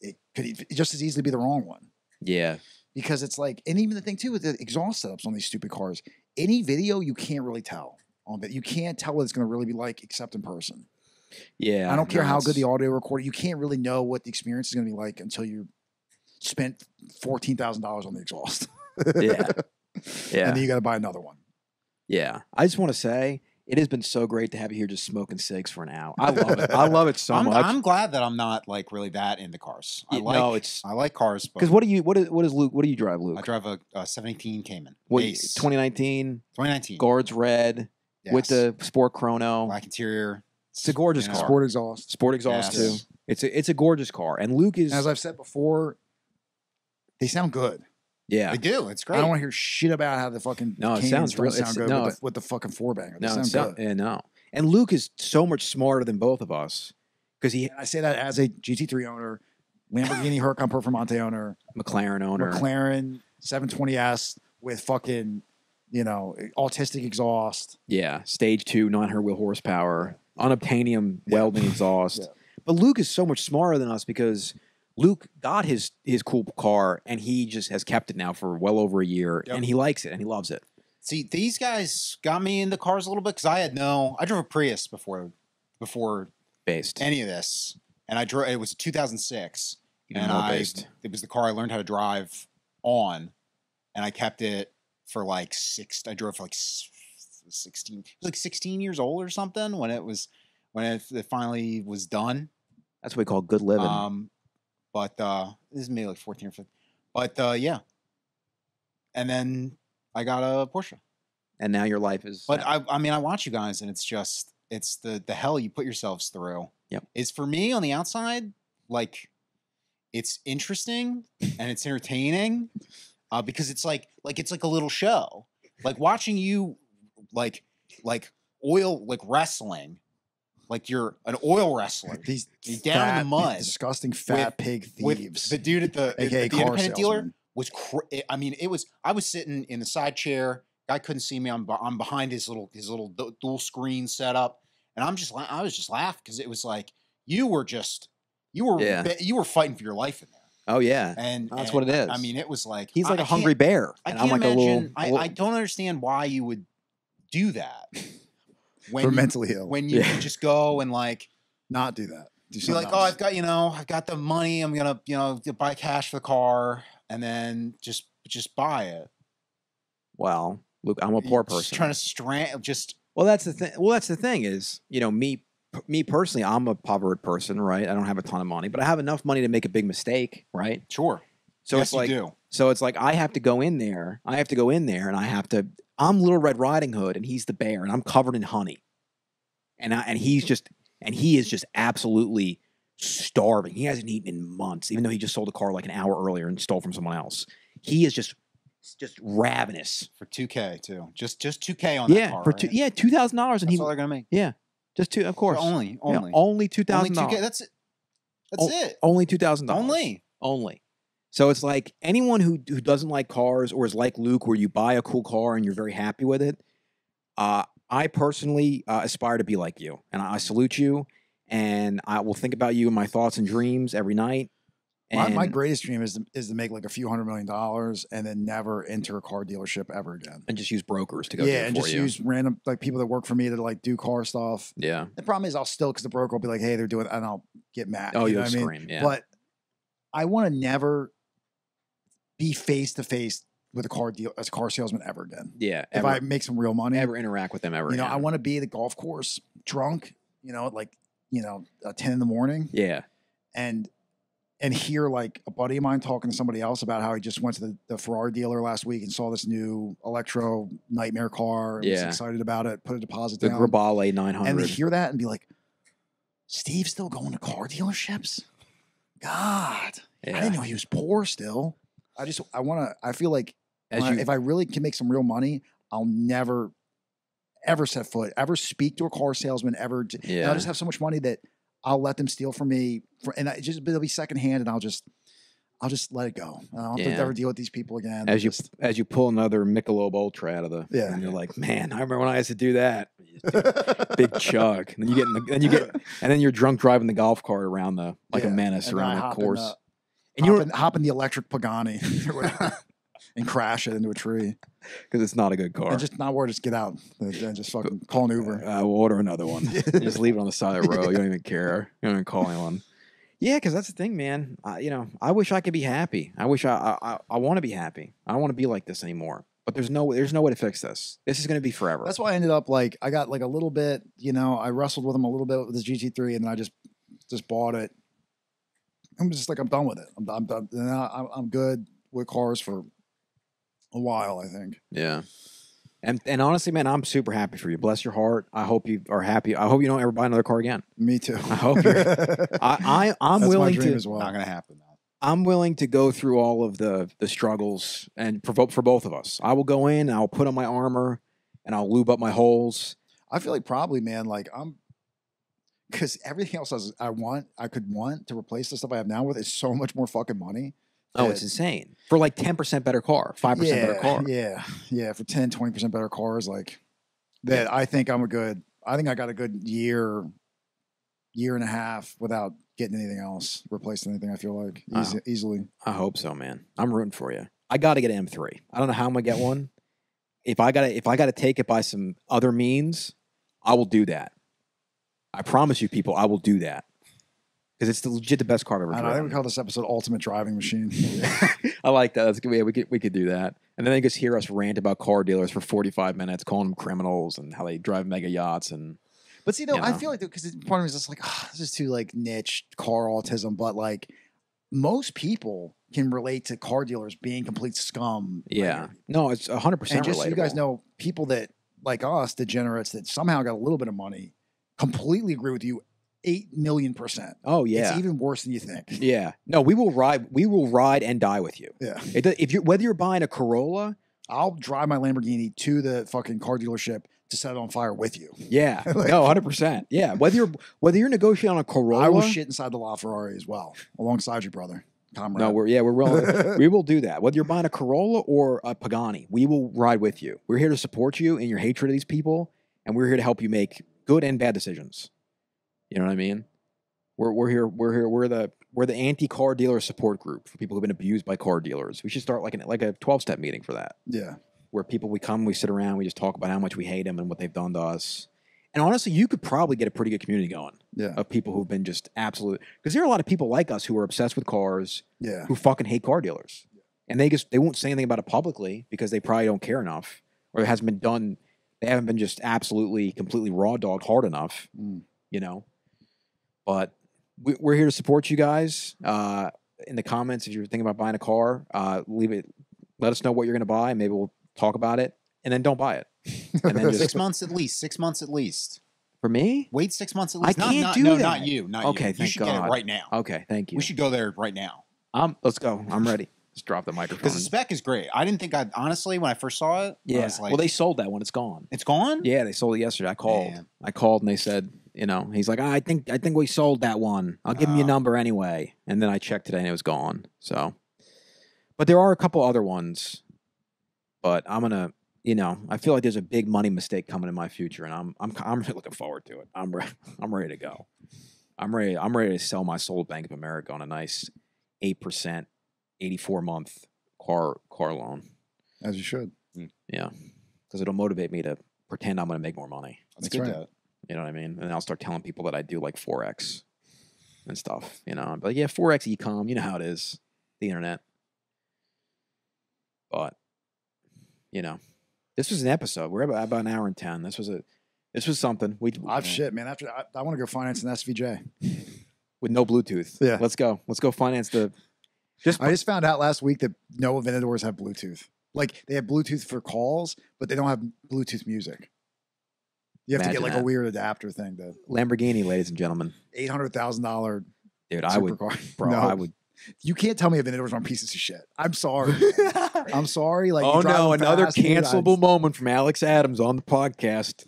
It could just as easily be the wrong one yeah, because it's like, and even the thing too with the exhaust setups on these stupid cars, any video you can't really tell on it. You can't tell what it's going to really be like except in person. yeah. I don't care how good the audio recording. You can't really know what the experience is going to be like until you spent fourteen thousand dollars on the exhaust. Yeah. Yeah, and then you got to buy another one. yeah. I just want to say, It has been so great to have you here just smoking cigs for an hour. I love it. I love it so I'm, much. I'm glad that I'm not like really that into cars. I like no, it's- I like cars, but Because what do you what is what is Luke? What do you drive, Luke? I drive a, a 718 Cayman. What, base, 2019 2019 guards red with the sport chrono. black interior. It's a gorgeous car. Sport exhaust. Sport exhaust Yes. too. It's a it's a gorgeous car, and Luke is As I've said before, they sound good. Yeah. They do. It's great. I don't want to hear shit about how the fucking No, it sounds don't real- sound good no, with, the, with the fucking four banger. They No, sound it's not- good. yeah, no. And Luke is so much smarter than both of us because he And I say that as a GT3 owner, Lamborghini Huracan Performante owner, McLaren owner. McLaren 720S with fucking, you know, autistic exhaust. Yeah, stage two, 900 wheel horsepower, unobtainium Yeah. welding exhaust. Yeah. But Luke is so much smarter than us because Luke got his his cool car and he just has kept it now for well over a year Yep. and he likes it and he loves it. See, these guys got me into cars a little bit because I had no. I drove a Prius before, before Based. any of this, and I drove. It was 2006, Even and I based. it was the car I learned how to drive on, and I kept it for like six. I drove for like 16. It was like 16 years old or something when it was when it, it finally was done. That's what we call good living. Um, but uh, this is maybe like 14 or 15. But uh, yeah, and then I got a Porsche. and now your life is But I, I mean, I watch you guys, and it's just, it's the the hell you put yourselves through. Yep. Is for me on the outside, like, it's interesting and it's entertaining, uh, because it's like, like it's like a little show. Like watching you, like, like oil, like wrestling, like you're an oil wrestler These You're down in the mud disgusting fat with- pig with thieves, the dude at the, aka the car independent dealer was cr- eh, I mean, it was. I was sitting in the side chair. Guy couldn't see me. I'm, I'm behind his little his little du- dual screen setup, and I'm just I was just laughing because it was like you were just you were Yeah. you were fighting for your life in there, oh yeah. and That's and what it is. I- I mean, it was like He's like I a hungry can't- bear. I and can't I'm like imagine. a little, I, a little- I don't understand why you would do that when for you, mentally ill. when you Yeah. could just go and like not do that. Do be something like, oh. I've got you know, I've got the money. I'm gonna you know buy cash for the car, and then just just buy it. well, Luke, I'm a You poor just person. trying to strand just Well, that's the thing. Well, that's the thing is, you know, me, p- me personally, I'm a poverty person, right? I don't have a ton of money, but I have enough money to make a big mistake, right? sure. So yes, it's like, you do. so it's like I have to go in there. I have to go in there, and I have to. I'm Little Red Riding Hood, and he's the bear, and I'm covered in honey, and I, and he's just, and he is just absolutely starving. He hasn't eaten in months, even though he just sold a car like an hour earlier and stole from someone else. He is just, just ravenous. for 2K too. Just just 2K on that Yeah, car. for right? two, yeah, two thousand dollars, and That's he all they're gonna make. Yeah just two, of course, only only only two only thousand 2K. dollars. That's it. That's Oh, it. Only two thousand dollars. Only. only. So it's like anyone who who doesn't like cars or is like Luke, where you buy a cool car and you're very happy with it. Uh, I personally uh, aspire to be like you, and I, I salute you. And I will think about you in my thoughts and dreams every night. my, And my greatest dream is to, is to make like a few hundred million dollars and then never enter a car dealership ever again. and just use brokers to go yeah, and just you. use random like people that work for me that like do car stuff. yeah. The problem is I'll still because the broker will be like, "Hey, they're doing," and I'll get mad. Oh, you know what I mean? scream. Yeah. But I want to never be face to face with a car deal as a car salesman ever again. yeah. If Ever, I make some real money, ever interact with them ever. you know, I want to be at the golf course drunk, you know, at like you know, uh, ten in the morning, Yeah. and and hear like a buddy of mine talking to somebody else about how he just went to the, the Ferrari dealer last week and saw this new electro nightmare car and was Yeah. excited about it, put a deposit The down, Grabale and to 900. hear that and be like, Steve's still going to car dealerships. God, I didn't know he was poor still. I just I want to. I feel like As when I- you, if I really can make some real money, I'll never ever set foot, ever speak to a car salesman, ever. Yeah. I'll just have so much money that I'll let them steal from me, for, and I just it'll be secondhand, and I'll just I'll just let it go. I don't Yeah. ever deal with these people again. as you Just- as you pull another Michelob Ultra out of the Yeah. and you're like, man, I remember when I used to do that. Big chug, and then you get in the, and you get and then you're drunk driving the golf cart around the like a Yeah, menace and around the course. The- and you're hop in the electric Pagani or whatever, and crash it into a tree, because it's not a good car. and just not where, just get out, and and just fucking call an Uber. Uh, we'll order another one. just leave it on the side of the road. You don't even care. You don't even call anyone. Yeah, because that's the thing, man. I, you know, I wish I could be happy. I wish I I, I, I want to be happy. I don't want to be like this anymore. But there's no there's no way to fix this. This is going to be forever. That's why I ended up like I got like a little bit, you know, I wrestled with them a little bit with the GT3, and then I just just bought it. I'm just like I'm done with it. I'm I'm done. I- I'm, I'm good with cars for a while. I think. yeah. And and honestly, man, I'm super happy for you. Bless your heart. I hope you are happy. I hope you don't ever buy another car again. Me too. I hope you're- I, I I'm That's my willing dream to as well. Not gonna happen. Though. I'm willing to go through all of the the struggles and provoke for both of us. I will go in, I'll put on my armor, and I'll lube up my holes. I feel like probably, man, like I'm because everything else I, I want, I could want to replace the stuff I have now with is so much more fucking money. Oh, it's insane for like ten percent better car, five percent yeah, better car. Yeah, yeah, for 10, 20 percent better cars, like that. I think I'm a good. I think I got a good year, year and a half without getting anything else, replacing anything. I feel like easy, easily. I hope so, man. I'm rooting for you. I got to get an M3. I don't know how I'm gonna get one. If I gotta if I gotta take it by some other means, I will do that. I promise you, people, I will do that because it's the legit the best car I've ever I, know, I think we call this episode "Ultimate Driving Machine." I like that. That's good. Yeah, we could we could do that. And then they just hear us rant about car dealers for 45 minutes, calling them criminals and how they drive mega yachts and But see, though, You I feel like because part of me is just like, oh, this is too like niche car autism. But like, most people can relate to car dealers being complete scum. yeah. No, it's 100 percent and just so you guys know, people that like us, degenerates that somehow got a little bit of money, completely agree with you, eight million percent. Oh yeah. It's even worse than you think. yeah. No, we will ride. We will ride and die with you. Yeah, if you whether you're buying a Corolla, I'll drive my Lamborghini to the fucking car dealership to set it on fire with you. yeah, Like- no, 100. percent Yeah, whether you're whether you're negotiating on a Corolla, I will shit inside the LaFerrari as well, alongside you, brother. Comrade. No, we're yeah, we're willing. we will do that. Whether you're buying a Corolla or a Pagani, we will ride with you. We're here to support you in your hatred of these people, and we're here to help you make good and bad decisions. You know what I mean? We're we're here. We're here. We're the we're the anti car dealer support group for people who've been abused by car dealers. We should start like an like a 12 step meeting for that, yeah. where people we come, we sit around, we just talk about how much we hate them and what they've done to us. And honestly, you could probably get a pretty good community going Yeah. of people who've been just absolute. Because there are a lot of people like us who are obsessed with cars Yeah. who fucking hate car dealers. And they just they won't say anything about it publicly because they probably don't care enough. Or it hasn't been done they haven't been just absolutely completely raw dog hard enough, Mm. you know. But we, we're here to support you guys. Uh, in the comments, if you're thinking about buying a car, uh, leave it. Let us know what you're going to buy. Maybe we'll talk about it, and then don't buy it. And then just Six months at least. Six months at least. for me. Wait six months at I least. Not- can't not, do no, that. not you. Not Okay, you. You thank should get God. it right now. Okay, thank you. We should go there right now Um, let's go. I'm ready. Just drop the microphone. because the spec is great. I didn't think I honestly when I first saw it. I yeah. was like, well, they sold that one. It's gone. it's gone. Yeah, they sold it yesterday. I called. Man. I called and they said, you know, he's like, I think I think we sold that one. I'll give him your Oh. number anyway. And then I checked today and it was gone. So, but there are a couple other ones. But I'm gonna, you know, I feel like there's a big money mistake coming in my future, and I'm I'm I'm really looking forward to it. I'm re- I'm ready to go. I'm ready. I'm ready to sell my soul to Bank of America on a nice eight percent, eighty four month car car loan. As you should. Mm, yeah, because it'll motivate me to pretend I'm going to make more money. Let's That's get right. You know what I mean? And I'll start telling people that I do like forex and stuff. You know, I'm like, yeah, forex ecom. You know how it is, the internet. But you know, this was an episode. We're about, about an hour and ten. This was a this was something. We I've shit, man. After I, I want to go finance an SVJ. with no Bluetooth. Yeah. let's go. Let's go finance the. Just I just found out last week that no Aventadors have Bluetooth. Like they have Bluetooth for calls, but they don't have Bluetooth music. You have to get like that. a weird adapter thing. The Lamborghini, ladies and gentlemen. eight hundred thousand dollar Dude, I would, supercar. bro. No, I would. You can't tell me Aventadors aren't pieces of shit. I'm sorry. I'm sorry. Like, you oh no, them another fast, dude. I- cancelable moment from Alex Adams on the podcast.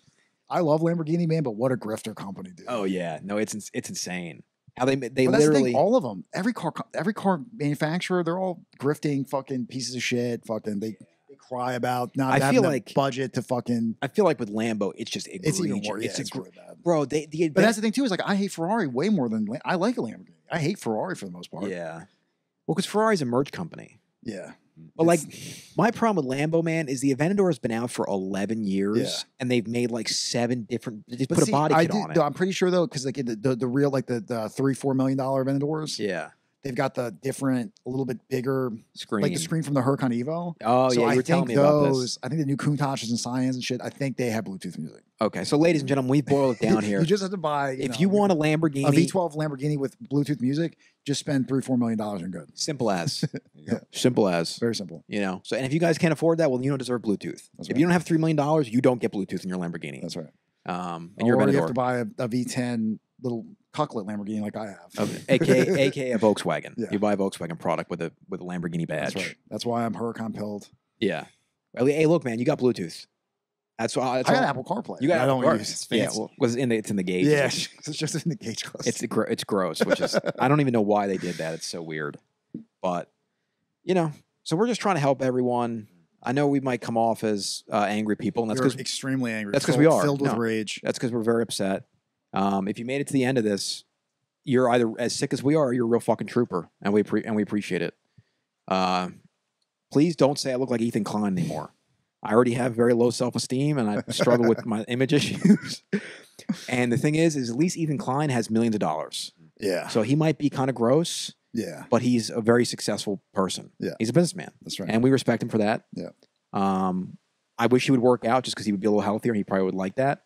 I love Lamborghini, man, but what a grifter company, dude. Oh yeah, no, it's ins- it's insane how they they but that's the thing, all of them, every car, every car manufacturer, they're all grifting, fucking pieces of shit. Fucking, they, they cry about not I having feel the like- budget to fucking. I feel like with Lambo, it's just egregious. It's even worse. Yeah, It's it's really bad. bro. They the But that's the thing too. Is like I hate Ferrari way more than I like a Lamborghini. I hate Ferrari for the most part. yeah. Well, because Ferrari's a merch company. yeah. But like my problem with Lambo, man, is the Aventador has been out for eleven years, Yeah. and they've made like seven different. They just but put see, a body I kit do, on it. I'm pretty sure though, because like the, the the real like the the three four million dollar Aventadors, yeah, They've got the different, a little bit bigger, Screen. like the screen from the Huracan Evo. Oh so yeah, I you were think telling me those, about this. I think the new Countaches and Sians and shit. I think they have Bluetooth music. Okay, so ladies and gentlemen, we boil it down here. you just have to buy. If know, you want a Lamborghini, a V12 Lamborghini with Bluetooth music, just spend three, four million dollars and good. simple as, Yeah. simple as. Very simple. You know, so and if you guys can't afford that, well, you don't deserve Bluetooth. That's if right. you don't have three million dollars, you don't get Bluetooth in your Lamborghini. That's right. Um, and you're or a you have to buy a, a V10 little cucklet Lamborghini like I have. of- aka aka a Volkswagen. Yeah. You buy a Volkswagen product with a with a Lamborghini badge. That's right. That's why I'm Huracan pilled. Yeah. Well, hey, look, man, you got Bluetooth. That's why. That's I got all- Apple CarPlay. You got I don't Apple use. Yeah, well, was in the it's in the gauge. yeah, it's just in the gauge class. It's gr- it's gross, which is I don't even know why they did that. It's so weird, but you know, so we're just trying to help everyone. I know we might come off as uh, angry people, and that's because extremely angry. That's because we are. filled with No. rage. that's because we're very upset. Um, if you made it to the end of this, you're either as sick as we are, or you're a real fucking trooper, and we pre- and we appreciate it. Uh, please don't say I look like Ethan Klein anymore. I already have very low self esteem, and I struggle with my image issues. and the thing is, is at least Ethan Klein has millions of dollars, Yeah, so he might be kind of gross, yeah, but he's a very successful person. Yeah. he's a businessman, that's right. and we respect him for that. Yeah. Um, I wish he would work out just because he would be a little healthier, and he probably would like that.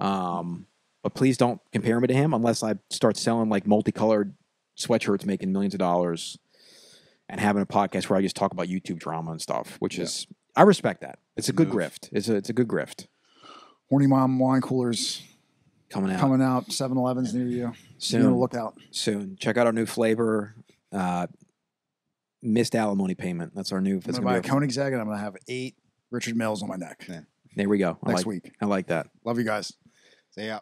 Um, but please don't compare me to him unless I start selling like multicolored sweatshirts, making millions of dollars, and having a podcast where I just talk about YouTube drama and stuff. Which Yeah. is, I respect that. It's a good Move. grift. It's a it's a good grift Horny Mom wine coolers coming out coming out. 7-Elevens near you. Soon. on the soon. Check out our new flavor. Uh, missed alimony payment. That's our new. I'm gonna buy a Koenigsegg and I'm gonna have eight Richard Milles on my neck Yeah. there we go. I next like, week. I like that. Love you guys. Say yeah.